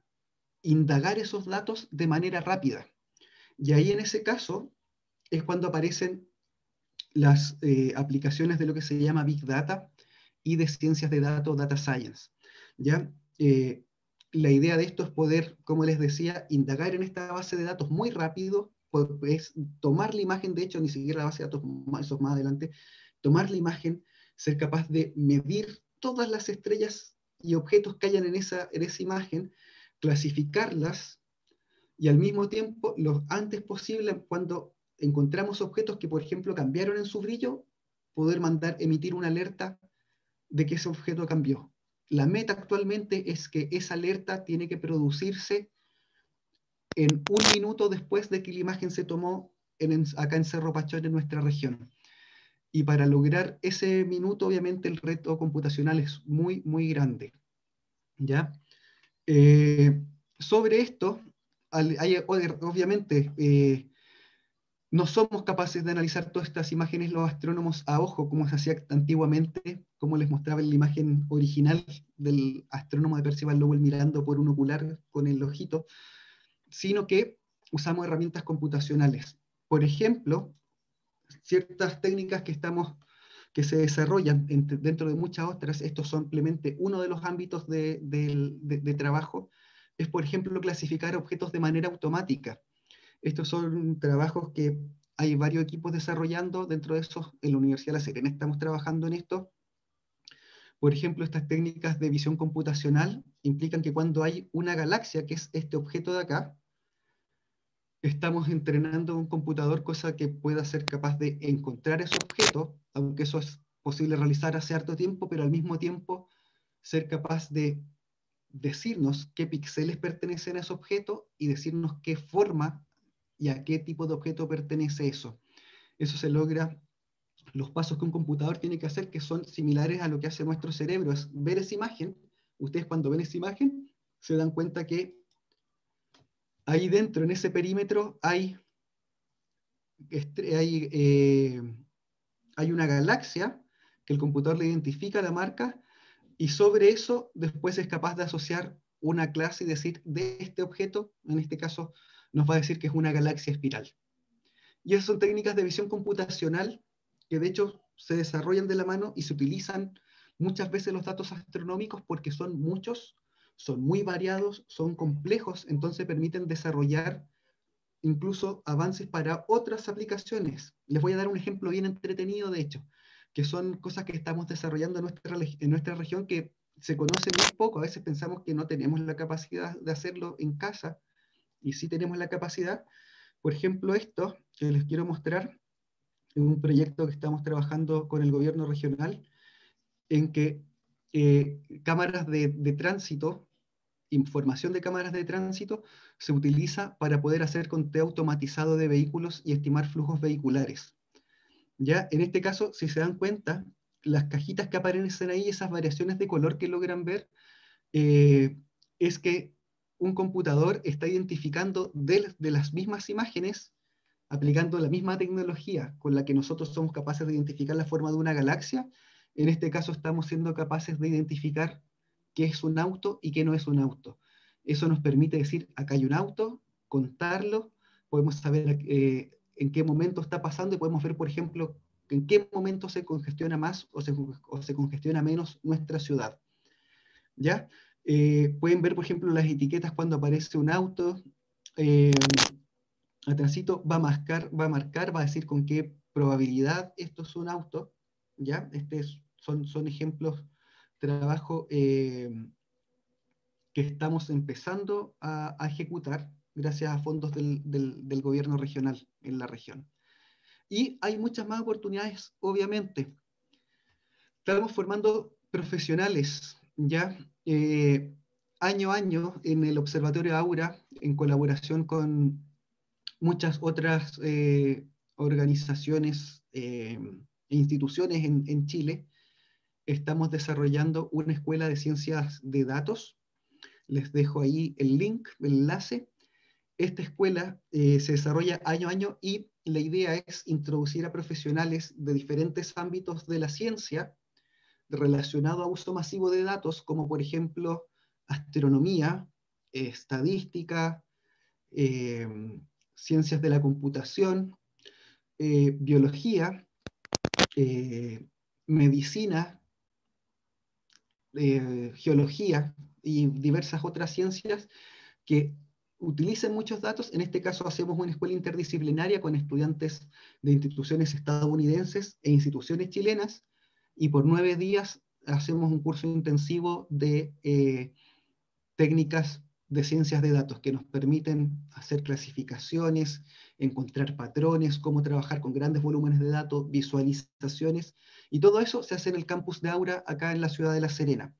indagar esos datos de manera rápida. Y ahí en ese caso es cuando aparecen las eh, aplicaciones de lo que se llama Big Data y de ciencias de datos, Data Science. ¿ya? Eh, la idea de esto es poder, como les decía, indagar en esta base de datos muy rápido, es tomar la imagen, de hecho, ni siquiera la base de datos, eso más adelante, tomar la imagen, ser capaz de medir todas las estrellas y objetos que hayan en esa, en esa imagen, clasificarlas y al mismo tiempo, lo antes posible, cuando encontramos objetos que, por ejemplo, cambiaron en su brillo, poder mandar, emitir una alerta de que ese objeto cambió. La meta actualmente es que esa alerta tiene que producirse en un minuto después de que la imagen se tomó en, acá en Cerro Pachón, en nuestra región. Y para lograr ese minuto, obviamente, el reto computacional es muy, muy grande. ¿Ya? Eh, sobre esto, obviamente, eh, no somos capaces de analizar todas estas imágenes los astrónomos a ojo, como se hacía antiguamente, como les mostraba en la imagen original del astrónomo de Percival Lowell mirando por un ocular con el ojito, sino que usamos herramientas computacionales. Por ejemplo, ciertas técnicas que, estamos, que se desarrollan dentro de muchas otras, estos son simplemente uno de los ámbitos de trabajo, es por ejemplo clasificar objetos de manera automática. Estos son trabajos que hay varios equipos desarrollando, dentro de esos en la Universidad de La Serena estamos trabajando en esto. Por ejemplo, estas técnicas de visión computacional implican que cuando hay una galaxia, que es este objeto de acá, estamos entrenando un computador cosa que pueda ser capaz de encontrar ese objeto, aunque eso es posible realizar hace harto tiempo, pero al mismo tiempo ser capaz de decirnos qué píxeles pertenecen a ese objeto y decirnos qué forma y a qué tipo de objeto pertenece eso. Eso se logra, los pasos que un computador tiene que hacer, que son similares a lo que hace nuestro cerebro, es ver esa imagen. Ustedes cuando ven esa imagen se dan cuenta que ahí dentro, en ese perímetro, hay, hay, eh, hay una galaxia que el computador le identifica la marca y sobre eso después es capaz de asociar una clase y decir de este objeto, en este caso nos va a decir que es una galaxia espiral. Y esas son técnicas de visión computacional que de hecho se desarrollan de la mano y se utilizan muchas veces los datos astronómicos porque son muchos son muy variados, son complejos, entonces permiten desarrollar incluso avances para otras aplicaciones. Les voy a dar un ejemplo bien entretenido, de hecho, que son cosas que estamos desarrollando en nuestra, región que se conoce muy poco. A veces pensamos que no tenemos la capacidad de hacerlo en casa y sí tenemos la capacidad. Por ejemplo, esto que les quiero mostrar es un proyecto que estamos trabajando con el gobierno regional en que eh, cámaras de, tránsito, información de cámaras de tránsito, se utiliza para poder hacer conteo automatizado de vehículos y estimar flujos vehiculares. Ya, en este caso, si se dan cuenta, las cajitas que aparecen ahí, esas variaciones de color que logran ver, eh, es que un computador está identificando de, las mismas imágenes, aplicando la misma tecnología con la que nosotros somos capaces de identificar la forma de una galaxia, en este caso estamos siendo capaces de identificar qué es un auto y qué no es un auto. Eso nos permite decir, acá hay un auto, contarlo, podemos saber eh, en qué momento está pasando y podemos ver, por ejemplo, en qué momento se congestiona más o se, congestiona menos nuestra ciudad. ¿Ya? Eh, pueden ver, por ejemplo, las etiquetas cuando aparece un auto. Eh, tránsito va a, marcar, va a marcar, va a decir con qué probabilidad esto es un auto. ¿Ya? Este son, son ejemplos de trabajo eh, que estamos empezando a, a, ejecutar gracias a fondos del, gobierno regional en la región. Y hay muchas más oportunidades, obviamente. Estamos formando profesionales, ya eh, año a año en el Observatorio Aura, en colaboración con muchas otras eh, organizaciones eh, e instituciones en, en, Chile, estamos desarrollando una escuela de ciencias de datos. Les dejo ahí el link, el enlace. Esta escuela eh, se desarrolla año a año y la idea es introducir a profesionales de diferentes ámbitos de la ciencia relacionado a uso masivo de datos, como por ejemplo astronomía, estadística, eh, ciencias de la computación, eh, biología, eh, medicina, eh, geología y diversas otras ciencias que utilicen muchos datos. En este caso hacemos una escuela interdisciplinaria con estudiantes de instituciones estadounidenses e instituciones chilenas y por nueve días hacemos un curso intensivo de eh, técnicas de ciencias de datos que nos permiten hacer clasificaciones, encontrar patrones, cómo trabajar con grandes volúmenes de datos, visualizaciones, y todo eso se hace en el campus de Aura acá en la ciudad de La Serena.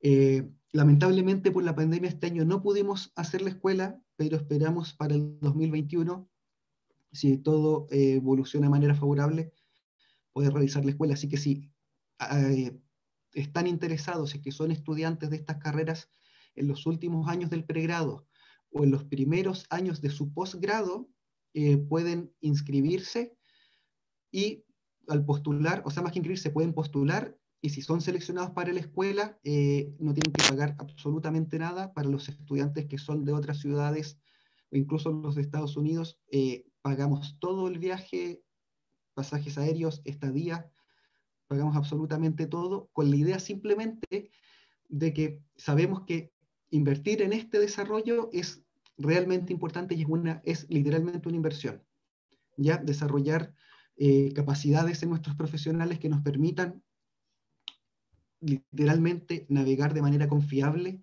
Eh, lamentablemente por la pandemia este año no pudimos hacer la escuela, pero esperamos para el 2021, si todo eh, evoluciona de manera favorable, poder realizar la escuela. Así que si eh, están interesados y que son estudiantes de estas carreras en los últimos años del pregrado o en los primeros años de su posgrado, eh, pueden inscribirse y al postular, o sea, más que inscribirse, pueden postular y si son seleccionados para la escuela, eh, no tienen que pagar absolutamente nada. Para los estudiantes que son de otras ciudades o incluso los de Estados Unidos, eh, pagamos todo el viaje, pasajes aéreos, estadía, pagamos absolutamente todo, con la idea simplemente de que sabemos que invertir en este desarrollo es realmente importante y es, una, es literalmente una inversión. Ya desarrollar eh, capacidades en nuestros profesionales que nos permitan literalmente navegar de manera confiable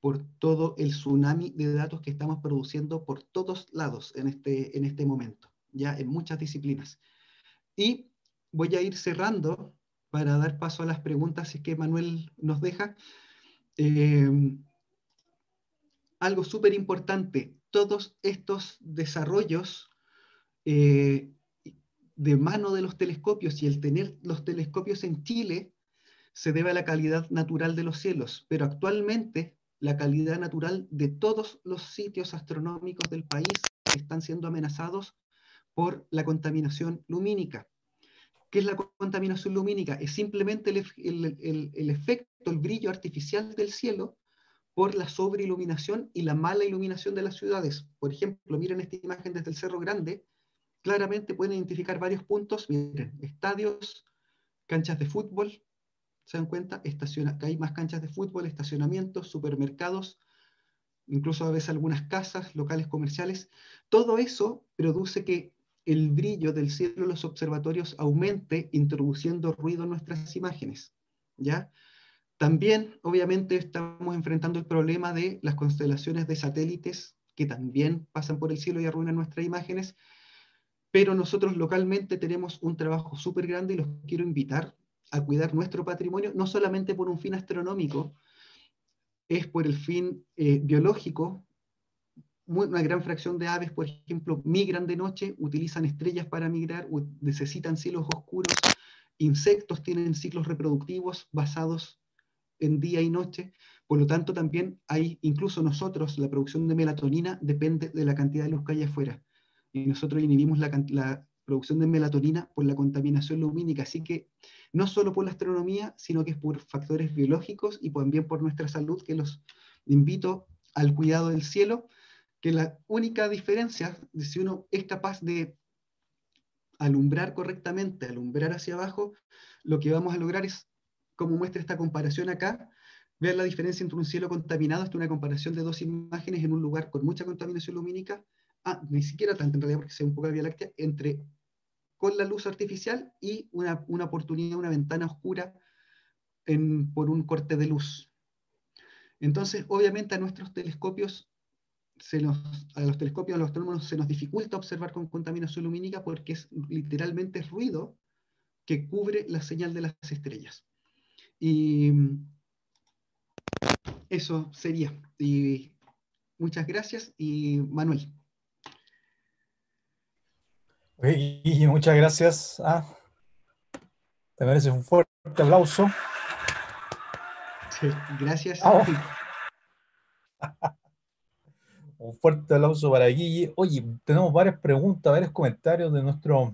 por todo el tsunami de datos que estamos produciendo por todos lados en este, en este momento, ya en muchas disciplinas. Y voy a ir cerrando para dar paso a las preguntas, si es que Manuel nos deja. Eh, algo súper importante, todos estos desarrollos eh, de mano de los telescopios y el tener los telescopios en Chile se debe a la calidad natural de los cielos, pero actualmente la calidad natural de todos los sitios astronómicos del país están siendo amenazados por la contaminación lumínica. ¿Qué es la contaminación lumínica? Es simplemente el, el, el, efecto, el brillo artificial del cielo por la sobreiluminación y la mala iluminación de las ciudades. Por ejemplo, miren esta imagen desde el Cerro Grande, claramente pueden identificar varios puntos, miren, estadios, canchas de fútbol, se dan cuenta, que hay más canchas de fútbol, estacionamientos, supermercados, incluso a veces algunas casas, locales comerciales, todo eso produce que el brillo del cielo en los observatorios aumente introduciendo ruido en nuestras imágenes. ¿ya? También, obviamente, estamos enfrentando el problema de las constelaciones de satélites que también pasan por el cielo y arruinan nuestras imágenes, pero nosotros localmente tenemos un trabajo súper grande y los quiero invitar a cuidar nuestro patrimonio, no solamente por un fin astronómico, es por el fin eh, biológico, una gran fracción de aves, por ejemplo, migran de noche, utilizan estrellas para migrar, necesitan cielos oscuros, insectos tienen ciclos reproductivos basados en día y noche, por lo tanto también hay, incluso nosotros, la producción de melatonina depende de la cantidad de luz que hay afuera, y nosotros inhibimos la, la producción de melatonina por la contaminación lumínica, así que no solo por la astronomía, sino que es por factores biológicos y también por nuestra salud, que los invito al cuidado del cielo, que la única diferencia de si uno es capaz de alumbrar correctamente, alumbrar hacia abajo, lo que vamos a lograr es, como muestra esta comparación acá, ver la diferencia entre un cielo contaminado, es una comparación de dos imágenes en un lugar con mucha contaminación lumínica, ah, ni siquiera tanto en realidad porque sea un poco de Vía Láctea, entre con la luz artificial y una, una oportunidad, una ventana oscura en, por un corte de luz. Entonces, obviamente a nuestros telescopios, se nos, a los telescopios, a los astrónomos se nos dificulta observar con contaminación lumínica porque es literalmente ruido que cubre la señal de las estrellas. Y eso sería. Y muchas gracias y Manuel. Y muchas gracias. Ah, te mereces un fuerte aplauso. Sí, gracias. [LAUGHS] un fuerte aplauso para Guille. Oye, tenemos varias preguntas, varios comentarios de nuestro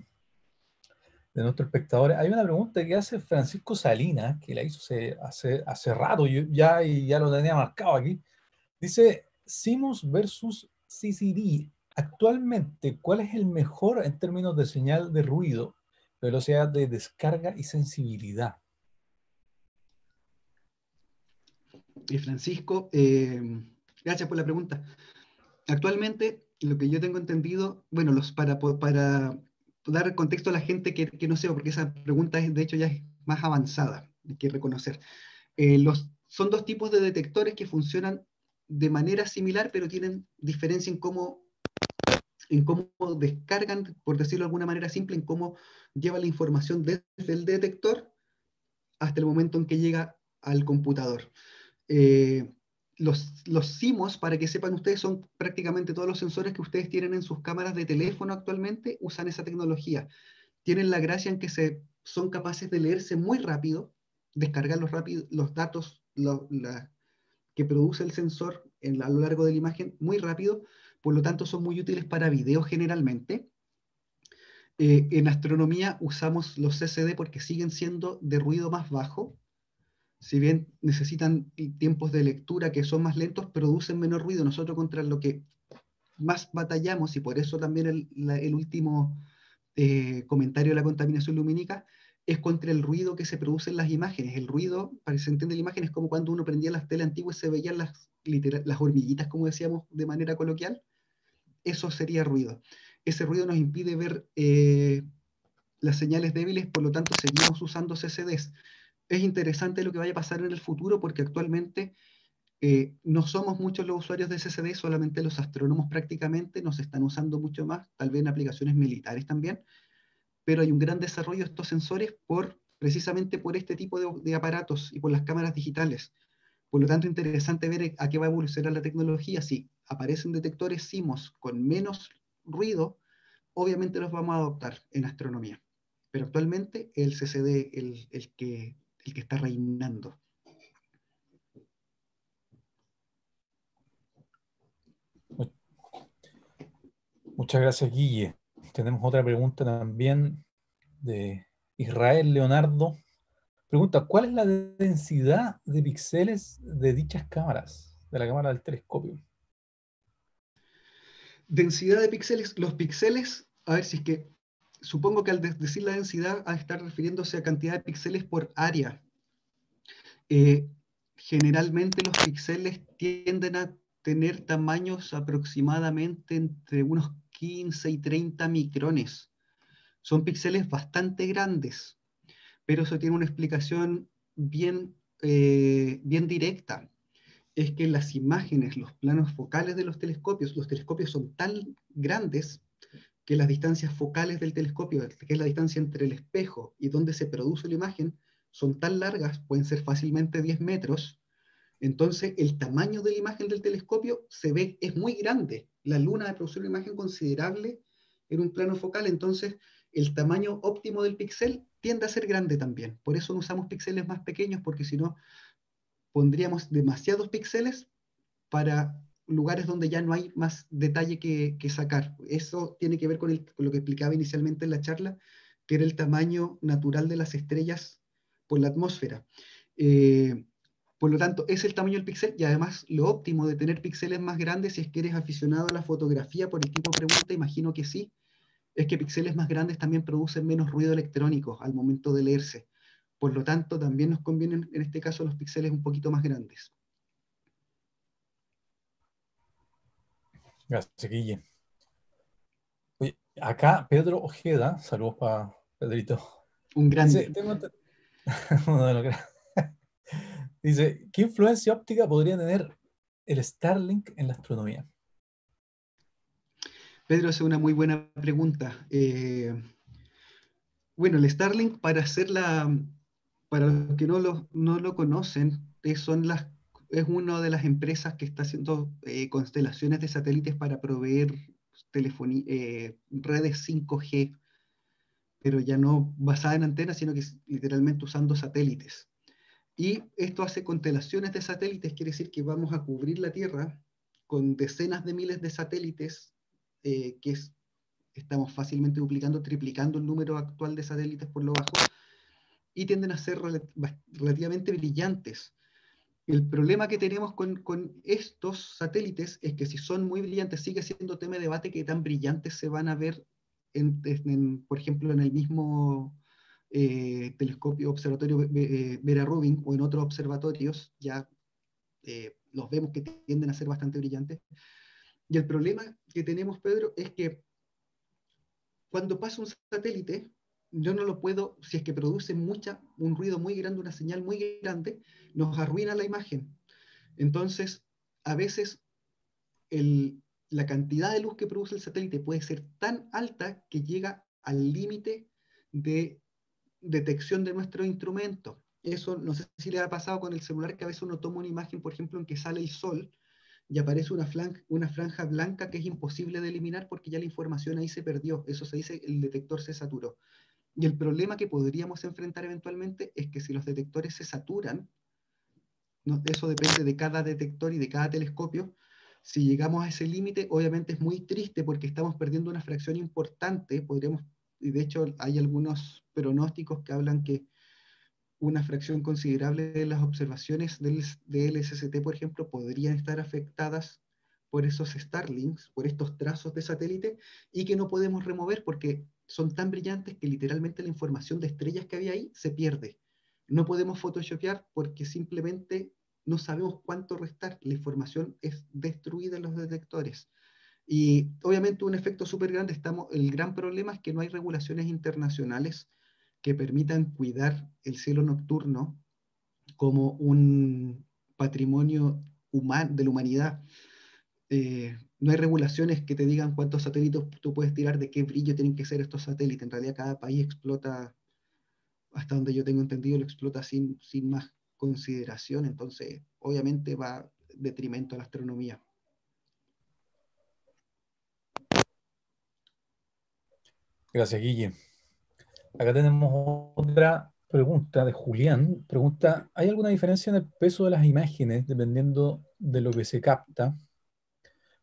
de nuestros espectadores. Hay una pregunta que hace Francisco Salinas, que la hizo hace, hace, rato, yo ya, y ya lo tenía marcado aquí. Dice, Simus versus CCD. Actualmente, ¿cuál es el mejor en términos de señal de ruido, velocidad de descarga y sensibilidad? Y Francisco, eh, gracias por la pregunta. Actualmente, lo que yo tengo entendido, bueno, los para, para dar contexto a la gente que, no sé, porque esa pregunta es, de hecho ya es más avanzada, hay que reconocer. Eh, los, son dos tipos de detectores que funcionan de manera similar, pero tienen diferencia en cómo, en cómo descargan, por decirlo de alguna manera simple, en cómo lleva la información desde el detector hasta el momento en que llega al computador. Eh, los, los CIMOS, para que sepan ustedes, son prácticamente todos los sensores que ustedes tienen en sus cámaras de teléfono actualmente, usan esa tecnología. Tienen la gracia en que se, son capaces de leerse muy rápido, descargar los, rápido, los datos que produce el sensor en, a lo largo de la imagen muy rápido, por lo tanto son muy útiles para video generalmente. Eh, en astronomía usamos los CCD porque siguen siendo de ruido más bajo, si bien necesitan tiempos de lectura que son más lentos, producen menor ruido. Nosotros contra lo que más batallamos, y por eso también el, último eh, comentario de la contaminación lumínica, es contra el ruido que se produce en las imágenes. El ruido, para que se entienda la imagen, es como cuando uno prendía las telas antiguas y se veían las, las hormiguitas, como decíamos de manera coloquial. Eso sería ruido. Ese ruido nos impide ver eh, las señales débiles, por lo tanto seguimos usando CCDs es interesante lo que vaya a pasar en el futuro porque actualmente eh, no somos muchos los usuarios de SSD, solamente los astrónomos prácticamente nos están usando mucho más, tal vez en aplicaciones militares también, pero hay un gran desarrollo de estos sensores por, precisamente por este tipo de aparatos y por las cámaras digitales. Por lo tanto, interesante ver a qué va a evolucionar la tecnología. Si aparecen detectores SIMOS con menos ruido, obviamente los vamos a adoptar en astronomía. Pero actualmente el CCD, el, el que el que está reinando. Muchas gracias, Guille. Tenemos otra pregunta también de Israel Leonardo. Pregunta, ¿cuál es la densidad de píxeles de dichas cámaras, de la cámara del telescopio? Densidad de píxeles, los píxeles, a ver si es que supongo que al decir la densidad a estar refiriéndose a cantidad de píxeles por área. Eh, generalmente los píxeles tienden a tener tamaños aproximadamente entre unos 15 y 30 micrones. Son píxeles bastante grandes, pero eso tiene una explicación bien, eh, bien directa. Es que las imágenes, los planos focales de los telescopios, los telescopios son tan grandes que las distancias focales del telescopio, que es la distancia entre el espejo y donde se produce la imagen, son tan largas, pueden ser fácilmente 10 metros, Entonces, el tamaño de la imagen del telescopio se ve, es muy grande. La luna de producir una imagen considerable en un plano focal, entonces el tamaño óptimo del píxel tiende a ser grande también. Por eso no usamos píxeles más pequeños, porque si no, pondríamos demasiados píxeles para lugares donde ya no hay más detalle que, sacar. Eso tiene que ver con, lo que explicaba inicialmente en la charla, que era el tamaño natural de las estrellas por la atmósfera. Eh, por lo tanto, es el tamaño del píxel y además lo óptimo de tener píxeles más grandes, si es que eres aficionado a la fotografía, por el tipo de pregunta, imagino que sí, es que píxeles más grandes también producen menos ruido electrónico al momento de leerse. Por lo tanto, también nos convienen en este caso los píxeles un poquito más grandes. Gracias, Guille. acá Pedro Ojeda, saludos para Pedrito. Un gran... [LAUGHS] [LAUGHS] Dice, ¿qué influencia óptica podría tener el Starlink en la astronomía? Pedro, es una muy buena pregunta. Eh, bueno, el Starlink, para hacer la, para los que no lo, no lo conocen, eh, es una de las empresas que está haciendo eh, constelaciones de satélites para proveer eh, redes 5G, pero ya no basada en antenas, sino que literalmente usando satélites. Y esto hace constelaciones de satélites, quiere decir que vamos a cubrir la Tierra con decenas de miles de satélites, eh, que estamos fácilmente duplicando, triplicando el número actual de satélites por lo bajo, y tienden a ser relativamente brillantes el problema que tenemos con, estos satélites es que si son muy brillantes, sigue siendo tema de debate que tan brillantes se van a ver, en, por ejemplo, en el mismo eh, telescopio observatorio eh, Vera Rubin o en otros observatorios, ya eh, los vemos que tienden a ser bastante brillantes. Y el problema que tenemos, Pedro, es que cuando pasa un satélite, yo no lo puedo, si es que produce mucha, un ruido muy grande, una señal muy grande, nos arruina la imagen. Entonces, a veces la cantidad de luz que produce el satélite puede ser tan alta que llega al límite de detección de nuestro instrumento. Eso no sé si le ha pasado con el celular, que a veces uno toma una imagen, por ejemplo, en que sale el sol y aparece una, una franja blanca que es imposible de eliminar porque ya la información ahí se perdió. Eso se dice, el detector se saturó. Y el problema que podríamos enfrentar eventualmente es que si los detectores se saturan, eso depende de cada detector y de cada telescopio, si llegamos a ese límite, obviamente es muy triste porque estamos perdiendo una fracción importante, podríamos, y de hecho hay algunos pronósticos que hablan que una fracción considerable de las observaciones del, del LSST, por ejemplo, podrían estar afectadas por esos Starlinks, por estos trazos de satélite, y que no podemos remover porque son tan brillantes que literalmente la información de estrellas que había ahí se pierde. No podemos photoshopear porque simplemente no sabemos cuánto restar. La información es destruida en los detectores. Y obviamente un efecto súper grande, el gran problema es que no hay regulaciones internacionales que permitan cuidar el cielo nocturno como un patrimonio humano de la humanidad. Eh, no hay regulaciones que te digan cuántos satélites tú puedes tirar, de qué brillo tienen que ser estos satélites. En realidad cada país explota, hasta donde yo tengo entendido, lo explota sin, sin más consideración, entonces obviamente va detrimento a la astronomía. Gracias, Guille. Acá tenemos otra pregunta de Julián. Pregunta, ¿hay alguna diferencia en el peso de las imágenes dependiendo de lo que se capta?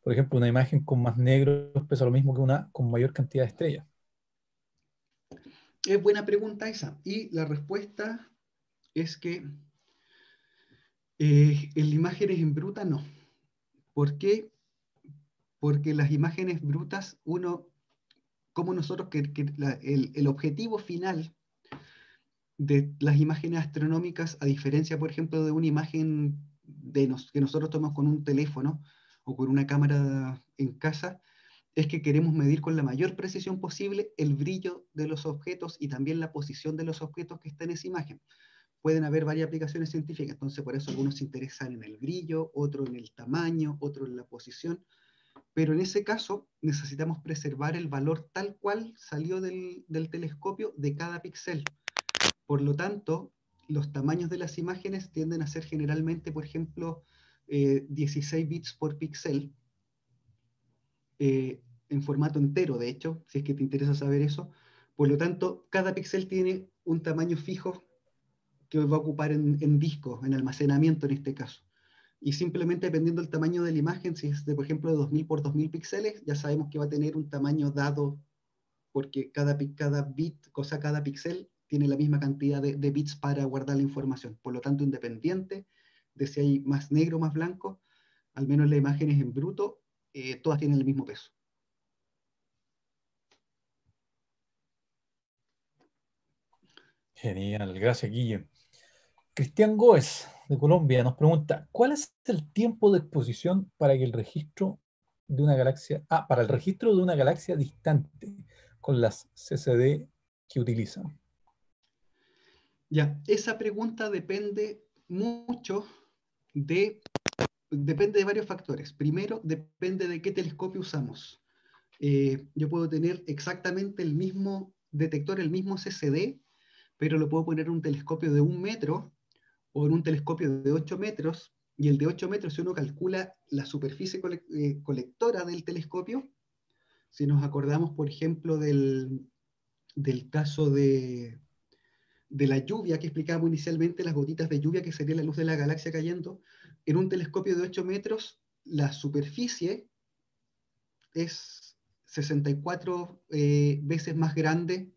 por ejemplo, una imagen con más negro pesa lo mismo que una con mayor cantidad de estrellas? Es buena pregunta esa. Y la respuesta es que eh, en imágenes en bruta no. ¿Por qué? Porque las imágenes brutas, uno, como nosotros, que, el, objetivo final de las imágenes astronómicas, a diferencia, por ejemplo, de una imagen de que nosotros tomamos con un teléfono, o con una cámara en casa, es que queremos medir con la mayor precisión posible el brillo de los objetos y también la posición de los objetos que están en esa imagen. Pueden haber varias aplicaciones científicas, entonces por eso algunos se interesan en el brillo, otro en el tamaño, otro en la posición, pero en ese caso necesitamos preservar el valor tal cual salió del, telescopio de cada píxel. Por lo tanto, los tamaños de las imágenes tienden a ser generalmente, por ejemplo, 16 eh, bits por píxel, eh, en formato entero, de hecho, si es que te interesa saber eso. Por lo tanto, cada píxel tiene un tamaño fijo que va a ocupar en, en disco, en almacenamiento en este caso. Y simplemente dependiendo del tamaño de la imagen, si es de, por ejemplo, de 2000 por 2000 píxeles, ya sabemos que va a tener un tamaño dado porque cada, cada bit, cosa cada píxel, tiene la misma cantidad de, bits para guardar la información. Por lo tanto, independiente de si hay más negro o más blanco, al menos las imágenes en bruto, eh, todas tienen el mismo peso. Genial, gracias Guille. Cristian Góez, de Colombia, nos pregunta, ¿cuál es el tiempo de exposición para que el registro de una galaxia, ah, para el registro de una galaxia distante con las CCD que utilizan? Ya, esa pregunta depende mucho de, depende de varios factores. Primero, depende de qué telescopio usamos. Eh, yo puedo tener exactamente el mismo detector, el mismo CCD, pero lo puedo poner en un telescopio de un metro o en un telescopio de 8 metros, y el de 8 metros, si uno calcula la superficie eh, colectora del telescopio, si nos acordamos, por ejemplo, del, del caso de, de la lluvia que explicábamos inicialmente, las gotitas de lluvia que sería la luz de la galaxia cayendo, en un telescopio de 8 metros, la superficie es 64 eh, veces más grande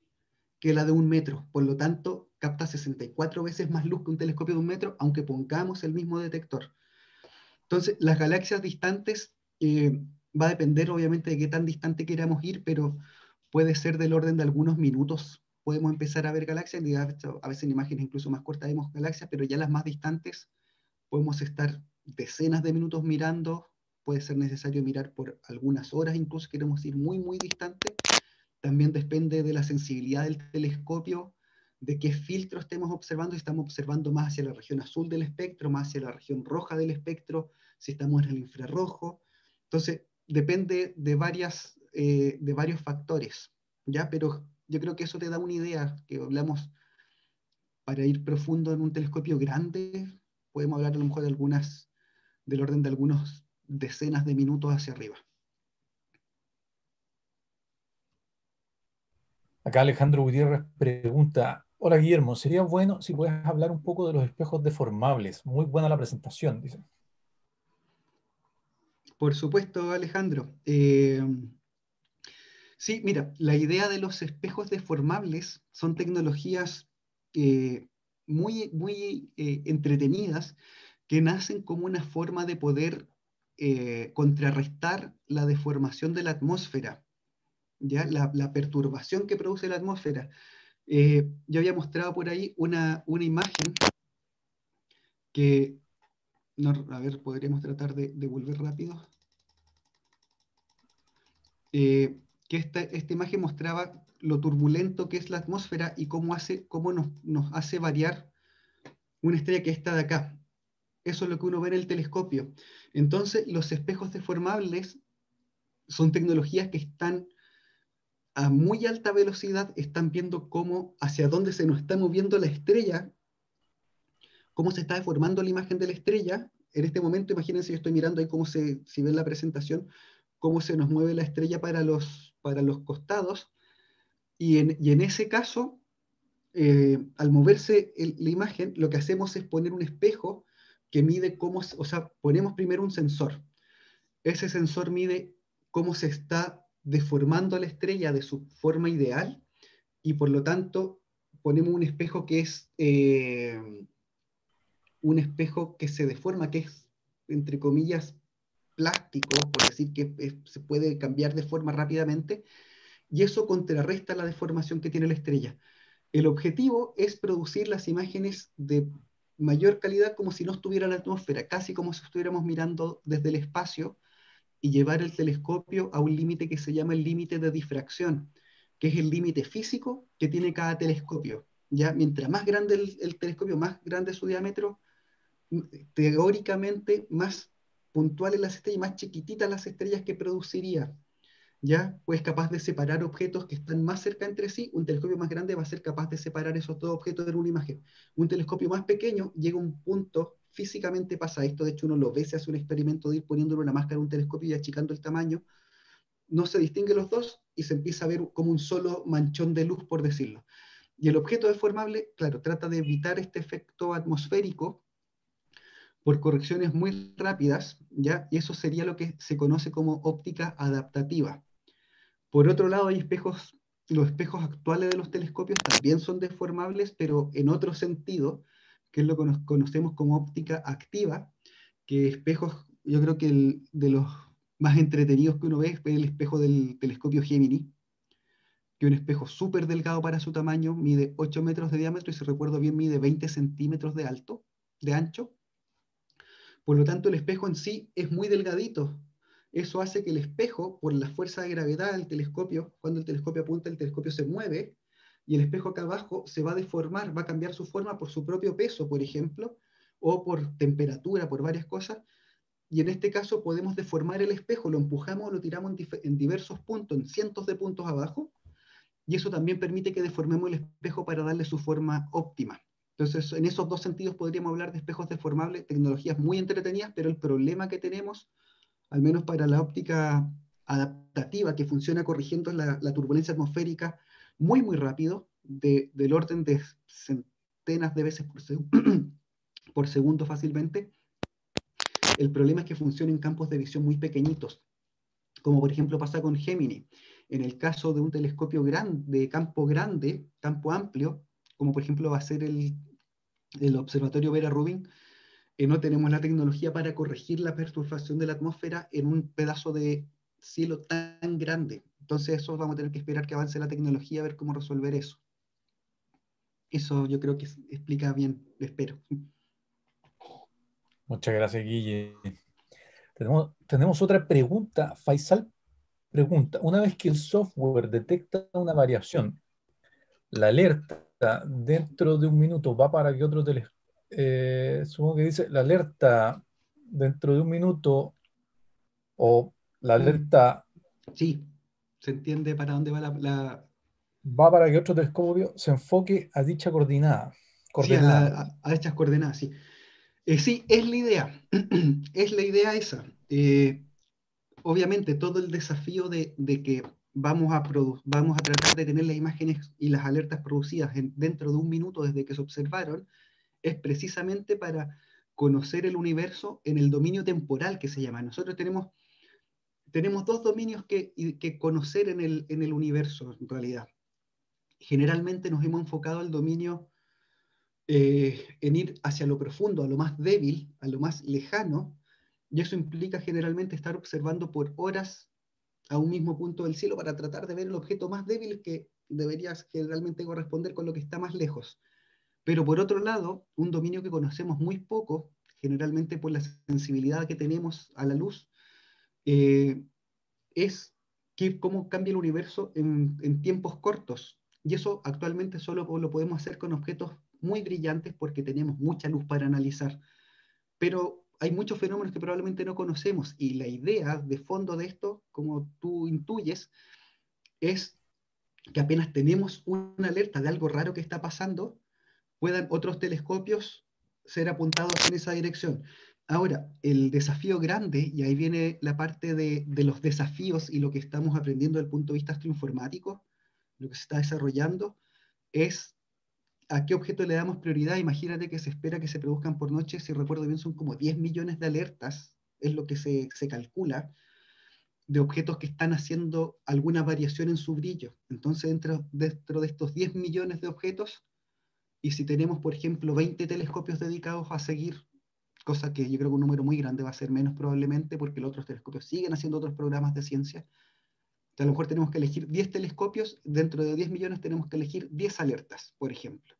que la de un metro. Por lo tanto, capta 64 veces más luz que un telescopio de un metro, aunque pongamos el mismo detector. Entonces, las galaxias distantes eh, va a depender obviamente de qué tan distante queramos ir, pero puede ser del orden de algunos minutos. Podemos empezar a ver galaxias, a veces en imágenes incluso más cortas vemos galaxias, pero ya las más distantes podemos estar decenas de minutos mirando, puede ser necesario mirar por algunas horas, incluso queremos ir muy, muy distante. También depende de la sensibilidad del telescopio, de qué filtro estemos observando, si estamos observando más hacia la región azul del espectro, más hacia la región roja del espectro, si estamos en el infrarrojo. Entonces, depende de, varias, eh, de varios factores, ¿ya? Pero yo creo que eso te da una idea, que hablamos para ir profundo en un telescopio grande, podemos hablar a lo mejor de algunas, del orden de algunos decenas de minutos hacia arriba. Acá Alejandro Gutiérrez pregunta, hola Guillermo, sería bueno si puedes hablar un poco de los espejos deformables. Muy buena la presentación, dice. Por supuesto, Alejandro. Eh, sí, mira, la idea de los espejos deformables son tecnologías eh, muy, muy eh, entretenidas que nacen como una forma de poder contrarrestar la deformación de la atmósfera, ¿ya? La, perturbación que produce la atmósfera. Yo había mostrado por ahí una, una imagen que a ver, podríamos tratar de, volver rápido. Eh, que esta, esta, imagen mostraba lo turbulento que es la atmósfera y cómo, hace, cómo nos, nos, hace variar una estrella que está de acá. Eso es lo que uno ve en el telescopio. Entonces, los espejos deformables son tecnologías que están a muy alta velocidad, están viendo cómo, hacia dónde se nos está moviendo la estrella cómo se está deformando la imagen de la estrella. En este momento, imagínense, yo estoy mirando ahí cómo se, si ven la presentación, cómo se nos mueve la estrella para los, para los costados. Y en, y en ese caso, eh, al moverse la imagen, lo que hacemos es poner un espejo que mide cómo, o sea, ponemos primero un sensor. Ese sensor mide cómo se está deformando la estrella de su forma ideal y por lo tanto ponemos un espejo que es eh, un espejo que se deforma, que es, entre comillas, plástico, por decir que se puede cambiar de forma rápidamente, y eso contrarresta la deformación que tiene la estrella. El objetivo es producir las imágenes de mayor calidad como si no estuviera la atmósfera, casi como si estuviéramos mirando desde el espacio y llevar el telescopio a un límite que se llama el límite de difracción, que es el límite físico que tiene cada telescopio. Ya mientras más grande el, el telescopio, más grande su diámetro, teóricamente más puntuales las estrellas, más chiquititas las estrellas que produciría. ya pues capaz de separar objetos que están más cerca entre sí, un telescopio más grande va a ser capaz de separar esos dos objetos en una imagen. Un telescopio más pequeño llega a un punto, físicamente pasa esto, de hecho uno lo ve, se hace un experimento de ir poniéndole una máscara a un telescopio y achicando el tamaño, no se distingue los dos y se empieza a ver como un solo manchón de luz, por decirlo. Y el objeto deformable, claro, trata de evitar este efecto atmosférico por correcciones muy rápidas, ¿ya? Y eso sería lo que se conoce como óptica adaptativa. Por otro lado, hay espejos, los espejos actuales de los telescopios también son deformables, pero en otro sentido, que es lo que conocemos como óptica activa, que espejos, yo creo que el, de los más entretenidos que uno ve es el espejo del telescopio Gemini, que es un espejo súper delgado para su tamaño, mide 8 metros de diámetro y si recuerdo bien mide 20 centímetros de alto, de ancho. Por lo tanto, el espejo en sí es muy delgadito, eso hace que el espejo, por la fuerza de gravedad del telescopio, cuando el telescopio apunta, el telescopio se mueve y el espejo acá abajo se va a deformar, va a cambiar su forma por su propio peso, por ejemplo, o por temperatura, por varias cosas. Y en este caso podemos deformar el espejo, lo empujamos, lo tiramos en, diversos puntos, en cientos de puntos abajo, y eso también permite que deformemos el espejo para darle su forma óptima. Entonces, en esos dos sentidos podríamos hablar de espejos deformables, tecnologías muy entretenidas, pero el problema que tenemos al menos para la óptica adaptativa que funciona corrigiendo la, turbulencia atmosférica muy, muy rápido, del orden de centenas de veces [CLEARS THROAT] por, segundo fácilmente. El problema es que funciona en campos de visión muy pequeñitos, como por ejemplo pasa con Gemini. En el caso de un telescopio grande, de campo grande, campo amplio, como por ejemplo va a ser el, el Observatorio Vera Rubin, no tenemos la tecnología para corregir la perturbación de la atmósfera en un pedazo de cielo tan grande. Entonces eso vamos a tener que esperar que avance la tecnología a ver cómo resolver eso. Eso yo creo que explica bien, espero. Muchas gracias, Guille. Tenemos, tenemos otra pregunta. Faisal pregunta, una vez que el software detecta una variación, la alerta dentro de un minuto va para que otro telescopio eh, supongo que dice la alerta dentro de un minuto o la alerta... Sí, se entiende para dónde va la... Va para que otro telescopio se enfoque a dicha coordinada. coordinada. Sí, a, estas coordenadas, sí. Eh, sí, es la idea. [CLEARS THROAT] es la idea esa. Eh, obviamente, todo el desafío de, que vamos a, vamos a tratar de tener las imágenes y las alertas producidas dentro de un minuto desde que se observaron, es precisamente para conocer el universo en el dominio temporal que se llama. Nosotros tenemos, tenemos dos dominios que, conocer en el, en el universo, en realidad. Generalmente nos hemos enfocado al dominio eh, en ir hacia lo profundo, a lo más débil, a lo más lejano, y eso implica generalmente estar observando por horas a un mismo punto del cielo para tratar de ver el objeto más débil que debería generalmente corresponder con lo que está más lejos. Pero por otro lado, un dominio que conocemos muy poco, generalmente por la sensibilidad que tenemos a la luz, eh, es que, cómo cambia el universo en, en, tiempos cortos. Y eso actualmente solo lo podemos hacer con objetos muy brillantes porque tenemos mucha luz para analizar. Pero hay muchos fenómenos que probablemente no conocemos y la idea de fondo de esto, como tú intuyes, es que apenas tenemos una alerta de algo raro que está pasando, puedan otros telescopios ser apuntados en esa dirección. Ahora, el desafío grande, y ahí viene la parte de, los desafíos y lo que estamos aprendiendo desde el punto de vista astroinformático, lo que se está desarrollando, es a qué objeto le damos prioridad. Imagínate que se espera que se produzcan por noche, si recuerdo bien, son como 10 millones de alertas, es lo que se, calcula, de objetos que están haciendo alguna variación en su brillo. Entonces, dentro, dentro de estos 10 millones de objetos, y si tenemos, por ejemplo, 20 telescopios dedicados a seguir, cosa que yo creo que un número muy grande va a ser menos probablemente porque los otros telescopios siguen haciendo otros programas de ciencia, a lo mejor tenemos que elegir 10 telescopios, dentro de 10 millones tenemos que elegir 10 alertas, por ejemplo.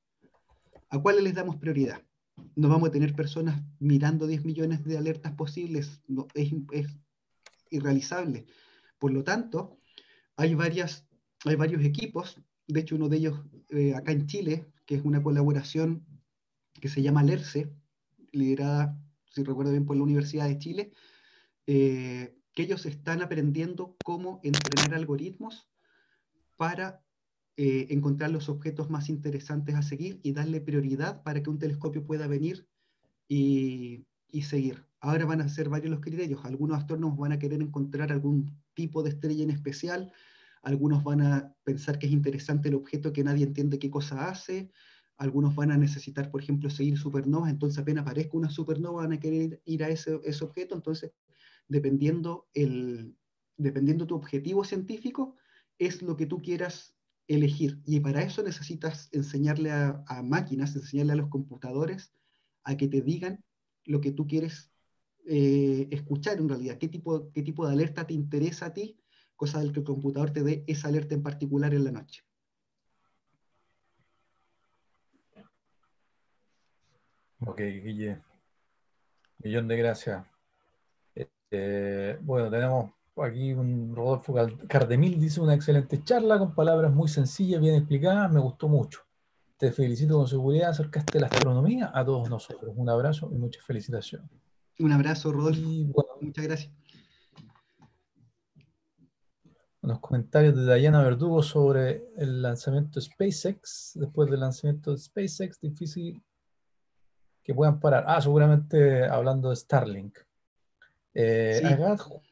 ¿A cuáles les damos prioridad? No vamos a tener personas mirando 10 millones de alertas posibles, es irrealizable. Por lo tanto, hay, varias, hay varios equipos, de hecho uno de ellos eh, acá en Chile, que es una colaboración que se llama LERCE, liderada, si recuerdo bien, por la Universidad de Chile, eh, que ellos están aprendiendo cómo entrenar algoritmos para eh, encontrar los objetos más interesantes a seguir y darle prioridad para que un telescopio pueda venir y, y seguir. Ahora van a ser varios los criterios. Algunos astrónomos van a querer encontrar algún tipo de estrella en especial, algunos van a pensar que es interesante el objeto que nadie entiende qué cosa hace, algunos van a necesitar, por ejemplo, seguir supernovas, entonces apenas aparezca una supernova van a querer ir a ese, objeto, entonces dependiendo, el, dependiendo tu objetivo científico, es lo que tú quieras elegir. Y para eso necesitas enseñarle a, a máquinas, enseñarle a los computadores a que te digan lo que tú quieres eh, escuchar en realidad, qué tipo, qué tipo de alerta te interesa a ti, cosa del que el computador te dé esa alerta en particular en la noche. Ok, Guille. Millón de gracias. Eh, bueno, tenemos aquí un Rodolfo Cardemil, dice una excelente charla con palabras muy sencillas, bien explicadas, me gustó mucho. Te felicito con seguridad, acercaste la astronomía a todos nosotros. Un abrazo y muchas felicitaciones. Un abrazo, Rodolfo. Muchas gracias. Unos comentarios de Diana Verdugo sobre el lanzamiento de SpaceX. Después del lanzamiento de SpaceX, difícil que puedan parar. Ah, seguramente hablando de Starlink. Eh,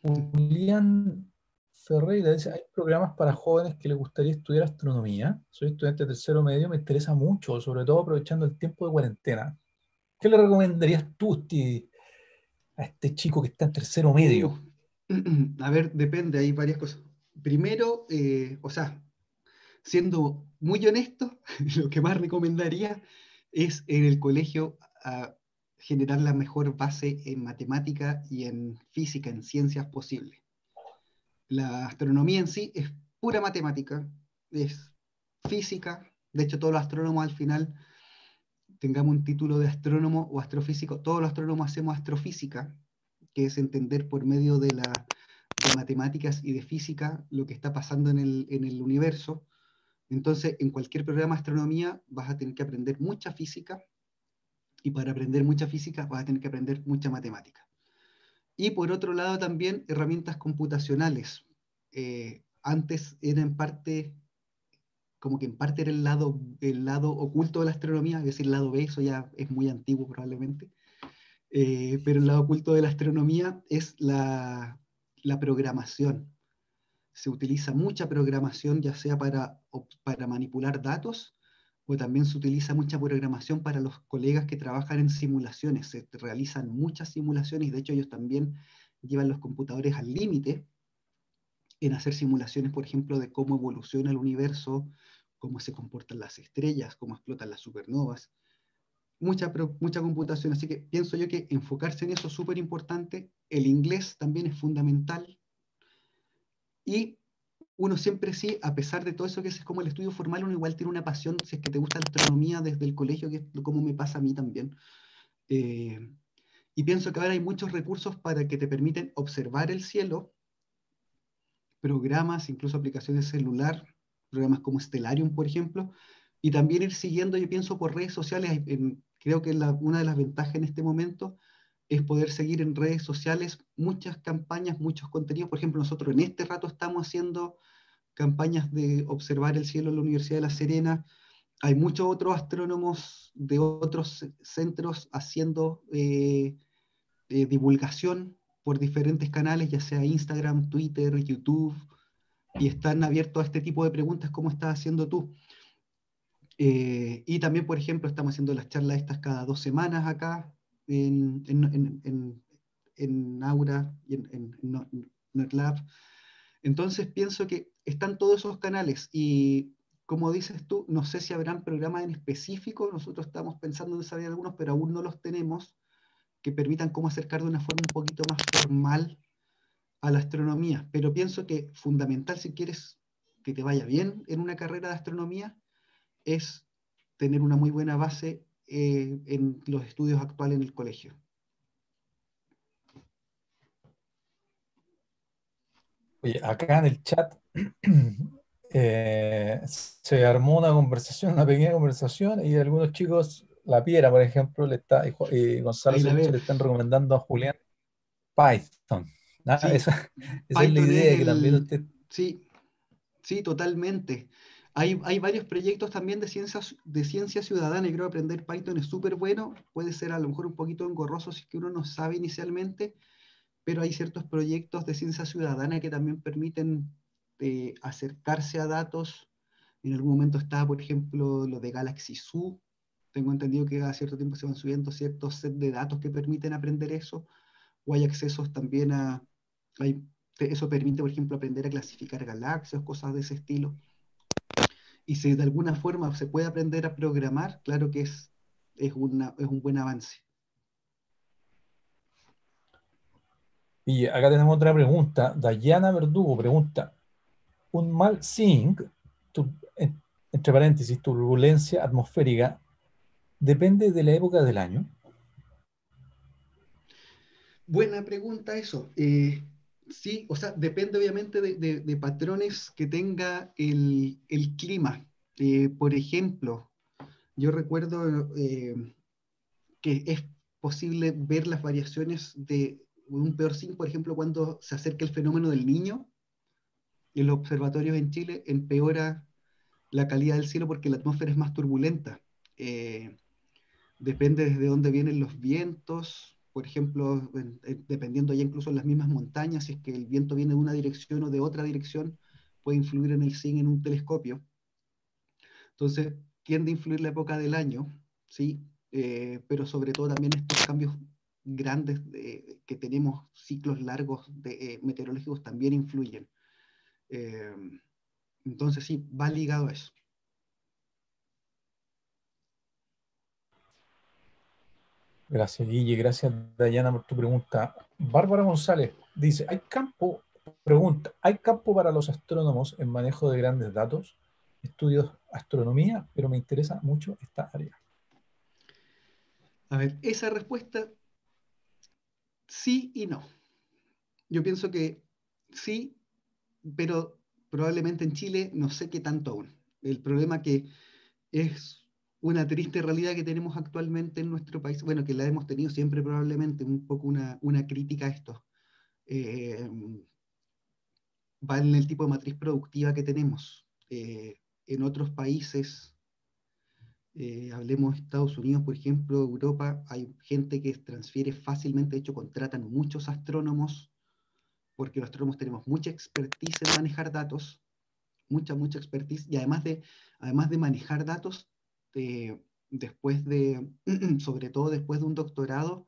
Julián Ferreira dice, hay programas para jóvenes que les gustaría estudiar astronomía. Soy estudiante de tercero medio, me interesa mucho, sobre todo aprovechando el tiempo de cuarentena. ¿Qué le recomendarías tú, a este chico que está en tercero medio? [CLEARS THROAT] A ver, depende, hay varias cosas. Primero, eh, o sea, siendo muy honesto, [LAUGHS] lo que más recomendaría es en el colegio generar la mejor base en matemática y en física, en ciencias posible. La astronomía en sí es pura matemática, es física, de hecho todos los astrónomos al final tengamos un título de astrónomo o astrofísico, todos los astrónomos hacemos astrofísica, que es entender por medio de, la, matemáticas y de física lo que está pasando en el, en el universo. Entonces, en cualquier programa de astronomía vas a tener que aprender mucha física, y para aprender mucha física vas a tener que aprender mucha matemática. Y por otro lado también herramientas computacionales. Eh, antes era en parte como que en parte era el lado, el lado oculto de la astronomía, es decir, el lado B, eso ya es muy antiguo probablemente, eh, pero el lado oculto de la astronomía es la, la, programación. Se utiliza mucha programación, ya sea para, para manipular datos, o también se utiliza mucha programación para los colegas que trabajan en simulaciones. Se realizan muchas simulaciones de hecho ellos también llevan los computadores al límite en hacer simulaciones, por ejemplo, de cómo evoluciona el universo, cómo se comportan las estrellas, cómo explotan las supernovas. Mucha, mucha computación, así que pienso yo que enfocarse en eso es súper importante. El inglés también es fundamental. Y uno siempre sí, a pesar de todo eso que es como el estudio formal, uno igual tiene una pasión, si es que te gusta la astronomía desde el colegio, que es como me pasa a mí también. Eh, y pienso que ahora hay muchos recursos para que te permiten observar el cielo programas, incluso aplicaciones celular, programas como Stellarium, por ejemplo, y también ir siguiendo, yo pienso, por redes sociales. creo que una de las ventajas en este momento es poder seguir en redes sociales muchas campañas, muchos contenidos. Por ejemplo, nosotros en este rato estamos haciendo campañas de observar el cielo en la Universidad de La Serena. Hay muchos otros astrónomos de otros centros haciendo eh, eh, divulgación por diferentes canales, ya sea Instagram, Twitter, YouTube, y están abiertos a este tipo de preguntas como estás haciendo tú. Eh, y también, por ejemplo, estamos haciendo las charlas estas cada dos semanas acá en, en, en, Aura y en, NetLab. Entonces pienso que están todos esos canales y como dices tú, no sé si habrán programas en específico, nosotros estamos pensando en desarrollar algunos, pero aún no los tenemos que permitan cómo acercar de una forma un poquito más formal a la astronomía. Pero pienso que fundamental si quieres que te vaya bien en una carrera de astronomía es tener una muy buena base eh, en los estudios actuales en el colegio. Oye, acá en el chat [CLEARS THROAT] eh, se armó una conversación, una pequeña conversación, y algunos chicos la Piera, por ejemplo, le está, y Gonzalo le están recomendando a Julián Python. Ah, [LAUGHS] esa, es la idea que también usted... Sí, sí, totalmente. Hay, varios proyectos también de ciencia, de ciencia ciudadana y creo que aprender Python es súper bueno. Puede ser a lo mejor un poquito engorroso si es que uno no sabe inicialmente, pero hay ciertos proyectos de ciencia ciudadana que también permiten eh, acercarse a datos. En algún momento estaba, por ejemplo, lo de Galaxy Zoo. Tengo entendido que a cierto tiempo se van subiendo ciertos set de datos que permiten aprender eso. O hay accesos también a... Eso permite, por ejemplo, aprender a clasificar galaxias, cosas de ese estilo. Y si de alguna forma se puede aprender a programar, claro que es, es, una, es un buen avance. Y acá tenemos otra pregunta. Dayana Verdugo pregunta, un mal zinc, entre paréntesis, turbulencia atmosférica, depende de la época del año? Buena pregunta eso. Eh, sí, o sea, depende obviamente de, patrones que tenga el, clima. Eh, por ejemplo, yo recuerdo eh, que es posible ver las variaciones de un peor zinc, por ejemplo, cuando se acerca el fenómeno del niño, en los observatorios en Chile empeora la calidad del cielo porque la atmósfera es más turbulenta. Eh, depende desde dónde vienen los vientos, por ejemplo, dependiendo ya incluso en las mismas montañas, si es que el viento viene de una dirección o de otra dirección, puede influir en el zinc en un telescopio. Entonces, tiende a influir la época del año, ¿sí? Eh, pero sobre todo también estos cambios grandes que tenemos, ciclos largos eh, meteorológicos, también influyen. Eh, entonces sí, va ligado a eso. Gracias, Guille. Gracias, Dayana, por tu pregunta. Bárbara González dice, ¿hay campo, pregunta, ¿hay campo para los astrónomos en manejo de grandes datos? Estudios astronomía, pero me interesa mucho esta área. A ver, esa respuesta sí y no. Yo pienso que sí, pero probablemente en Chile no sé qué tanto aún. El problema que es una triste realidad que tenemos actualmente en nuestro país, bueno, que la hemos tenido siempre probablemente, un poco una, crítica a esto, eh, va en el tipo de matriz productiva que tenemos. Eh, en otros países, eh, hablemos de Estados Unidos, por ejemplo, Europa, hay gente que transfiere fácilmente, de hecho contratan muchos astrónomos porque los astrónomos tenemos mucha expertise en manejar datos, mucha, mucha expertise, y además de, además de manejar datos, eh, después de, [CLEARS THROAT] sobre todo después de un doctorado,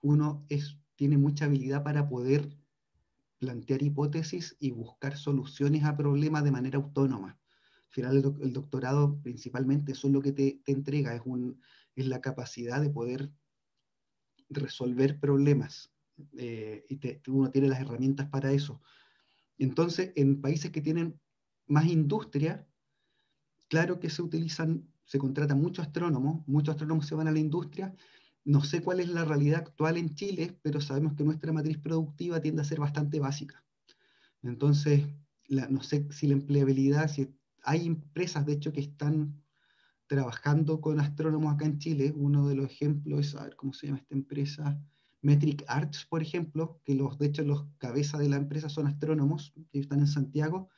uno es, tiene mucha habilidad para poder plantear hipótesis y buscar soluciones a problemas de manera autónoma. Al final el, doctorado principalmente eso es lo que te, entrega, es, un, es la capacidad de poder resolver problemas eh, y uno tiene las herramientas para eso. Entonces, en países que tienen más industria, claro que se utilizan, se contratan muchos astrónomos, muchos astrónomos se van a la industria. No sé cuál es la realidad actual en Chile, pero sabemos que nuestra matriz productiva tiende a ser bastante básica. Entonces, no sé si la empleabilidad, si hay empresas, de hecho, que están trabajando con astrónomos acá en Chile. Uno de los ejemplos es, a ver, ¿cómo se llama esta empresa? Metric Arts, por ejemplo, que los, de hecho los cabezas de la empresa son astrónomos, que están en Santiago,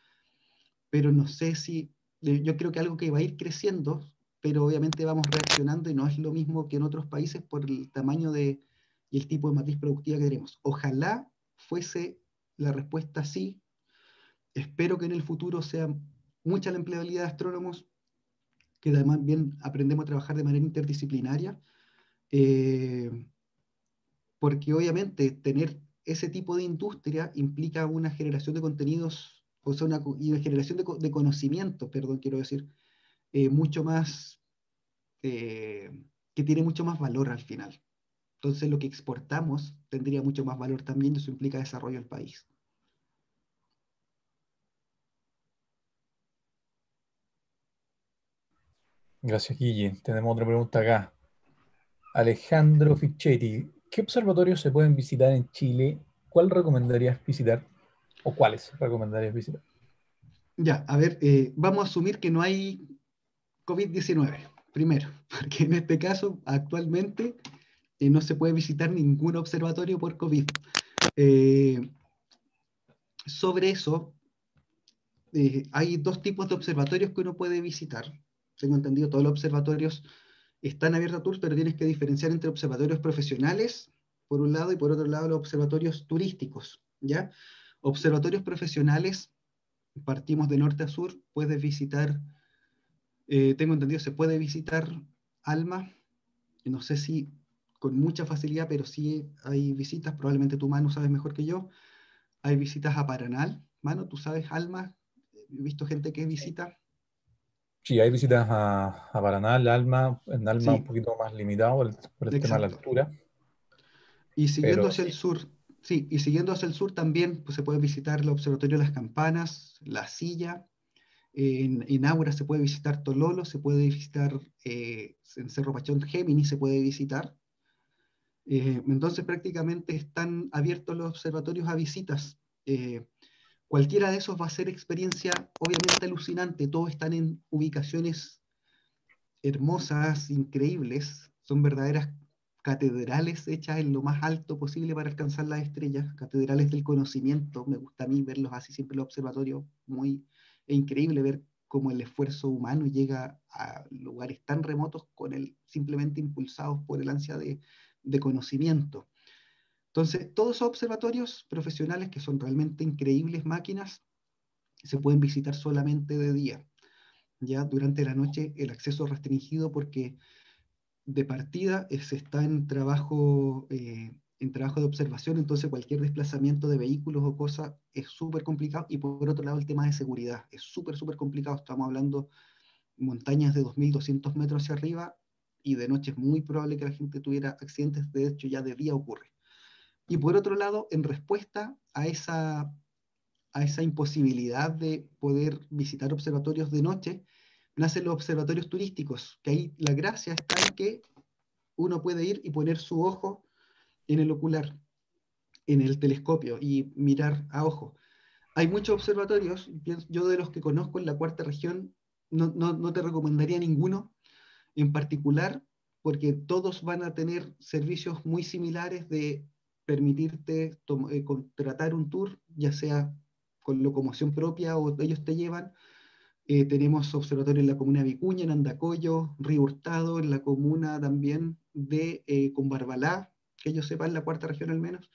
pero no sé si, yo creo que algo que va a ir creciendo, pero obviamente vamos reaccionando y no es lo mismo que en otros países por el tamaño de, y el tipo de matriz productiva que tenemos. Ojalá fuese la respuesta sí. Espero que en el futuro sea mucha la empleabilidad de astrónomos, que además bien aprendemos a trabajar de manera interdisciplinaria. Eh, porque obviamente tener ese tipo de industria implica una generación de contenidos, o sea, una, una generación de, conocimiento, perdón, quiero decir, eh, mucho más, eh, que tiene mucho más valor al final. Entonces lo que exportamos tendría mucho más valor también y eso implica desarrollo del país. Gracias, Guille. Tenemos otra pregunta acá. Alejandro Fichetti ¿Qué observatorios se pueden visitar en Chile? ¿Cuál recomendarías visitar? ¿O cuáles recomendarías visitar? Ya, a ver, eh, vamos a asumir que no hay COVID-19, primero, [LAUGHS] porque en este caso, actualmente, eh, no se puede visitar ningún observatorio por COVID. Eh, sobre eso, eh, hay dos tipos de observatorios que uno puede visitar. Tengo entendido, todos los observatorios están abiertos a tours, pero tienes que diferenciar entre observatorios profesionales, por un lado, y por otro lado los observatorios turísticos, ¿ya? Observatorios profesionales, partimos de norte a sur, puedes visitar, eh, tengo entendido, se puede visitar Alma, no sé si con mucha facilidad, pero sí hay visitas, probablemente tu mano sabes mejor que yo, hay visitas a Paranal, mano, tú sabes Alma, he visto gente que visita. Sí, hay visitas a, a Paranal, Alma, en Alma un poquito más limitado por el, tema de la altura. Y siguiendo hacia el sur, sí, y siguiendo hacia el sur también pues, se puede visitar el Observatorio de las Campanas, La Silla, en, en Aura se puede visitar Tololo, se puede visitar eh, en Cerro Pachón Géminis, se puede visitar. Eh, entonces prácticamente están abiertos los observatorios a visitas. Eh, cualquiera de esos va a ser experiencia obviamente alucinante. Todos están en ubicaciones hermosas, increíbles. Son verdaderas catedrales hechas en lo más alto posible para alcanzar las estrellas, catedrales del conocimiento. Me gusta a mí verlos así siempre en los observatorios. Muy es increíble ver cómo el esfuerzo humano llega a lugares tan remotos con el simplemente impulsados por el ansia de, conocimiento. Entonces, todos esos observatorios profesionales que son realmente increíbles máquinas se pueden visitar solamente de día. Ya durante la noche el acceso es restringido porque de partida se está en trabajo, eh, en trabajo de observación, entonces cualquier desplazamiento de vehículos o cosas es súper complicado. Y por otro lado, el tema de seguridad es súper, súper complicado. Estamos hablando montañas de 2.200 metros hacia arriba y de noche es muy probable que la gente tuviera accidentes, de hecho ya de día ocurre. Y por otro lado, en respuesta a esa, a esa imposibilidad de poder visitar observatorios de noche, nacen los observatorios turísticos, que ahí la gracia está en que uno puede ir y poner su ojo en el ocular, en el telescopio y mirar a ojo. Hay muchos observatorios, yo de los que conozco en la cuarta región, no, no, no te recomendaría ninguno, en particular porque todos van a tener servicios muy similares de permitirte eh, contratar un tour, ya sea con locomoción propia o ellos te llevan. Eh, tenemos observatorio en la comuna de Vicuña, en Andacoyo, Río Hurtado, en la comuna también de eh, que yo sepa, en la cuarta región al menos.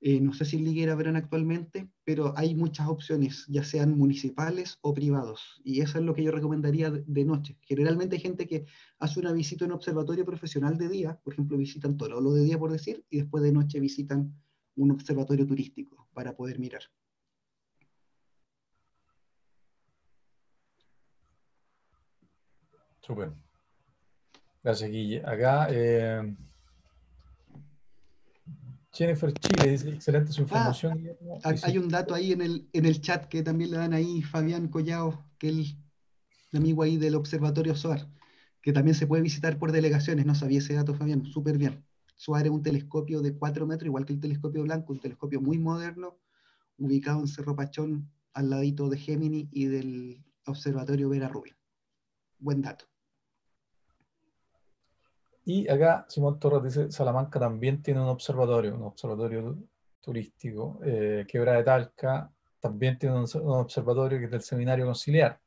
Eh, no sé si en Liguera verán actualmente, pero hay muchas opciones, ya sean municipales o privados, y eso es lo que yo recomendaría de, noche. Generalmente hay gente que hace una visita en un observatorio profesional de día, por ejemplo, visitan Tololo de día, por decir, y después de noche visitan un observatorio turístico para poder mirar. Súper. Gracias, Guille. Acá... Eh, Jennifer Chile dice, excelente su información. Ah, hay un dato ahí en el, en el chat que también le dan ahí Fabián Collao, que es el amigo ahí del Observatorio SOAR, que también se puede visitar por delegaciones. No sabía ese dato, Fabián, súper bien. SOAR es un telescopio de 4 metros, igual que el telescopio blanco, un telescopio muy moderno, ubicado en Cerro Pachón, al ladito de Gemini y del Observatorio Vera Rubin. Buen dato. Y acá Simón Torres dice, Salamanca también tiene un observatorio, un observatorio turístico. Eh, Quebra de Talca también tiene un, observatorio que es del Seminario Conciliar,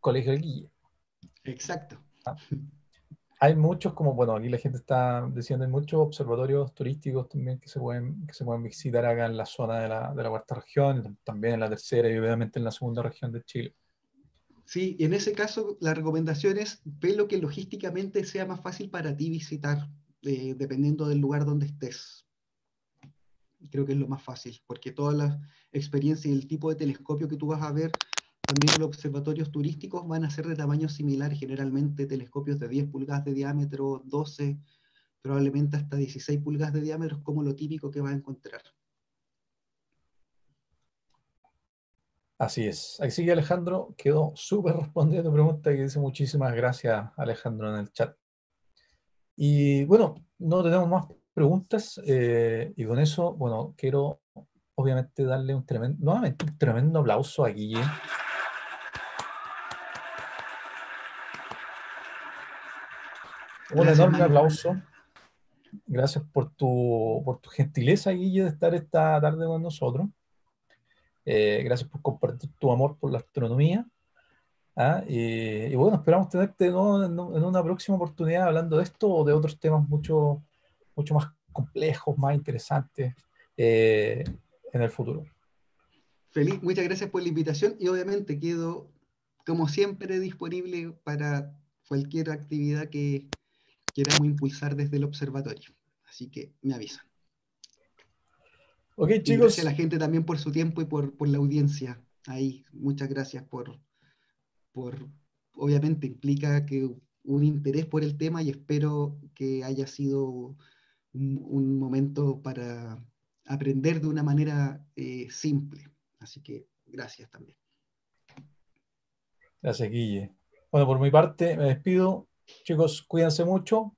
Colegio de Guille. Exacto. Ah. Hay muchos, como bueno, aquí la gente está diciendo, hay muchos observatorios turísticos también que se pueden, que se pueden visitar acá en la zona de la, de la cuarta región, también en la tercera y obviamente en la segunda región de Chile. Sí, en ese caso la recomendación es ve lo que logísticamente sea más fácil para ti visitar, eh, dependiendo del lugar donde estés. Creo que es lo más fácil, porque todas las experiencias y el tipo de telescopio que tú vas a ver, también los observatorios turísticos van a ser de tamaños similares, generalmente telescopios de 10 pulgadas de diámetro, 12, probablemente hasta 16 pulgadas de diámetro, es como lo típico que vas a encontrar. Así es. Ahí sigue Alejandro, quedó súper respondiendo pregunta y dice muchísimas gracias Alejandro en el chat. Y bueno, no tenemos más preguntas eh, y con eso, bueno, quiero obviamente darle un tremendo, nuevamente un tremendo aplauso a Guille. Un enorme aplauso. Gracias por tu, por tu gentileza, Guille, de estar esta tarde con nosotros. Eh, gracias por compartir tu amor por la astronomía. ¿ah? Y, bueno, esperamos tenerte en, una próxima oportunidad hablando de esto o de otros temas mucho, mucho más complejos, más interesantes eh, en el futuro. Feliz, muchas gracias por la invitación y obviamente quedo, como siempre, disponible para cualquier actividad que queramos impulsar desde el observatorio. Así que me avisan. Ok, chicos. gracias a la gente también por su tiempo y por, por la audiencia. Ahí, muchas gracias por, por, obviamente implica que un interés por el tema y espero que haya sido un, momento para aprender de una manera eh, simple. Así que gracias también. Gracias, Guille. Bueno, por mi parte me despido. Chicos, cuídense mucho.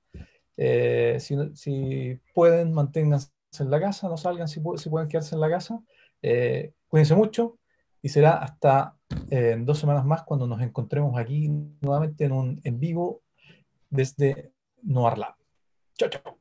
Eh, si, si, pueden, manténganse en la casa, no salgan si, pueden quedarse en la casa. Eh, cuídense mucho y será hasta eh, dos semanas más cuando nos encontremos aquí nuevamente en un en vivo desde Noir Lab. Chao, chao.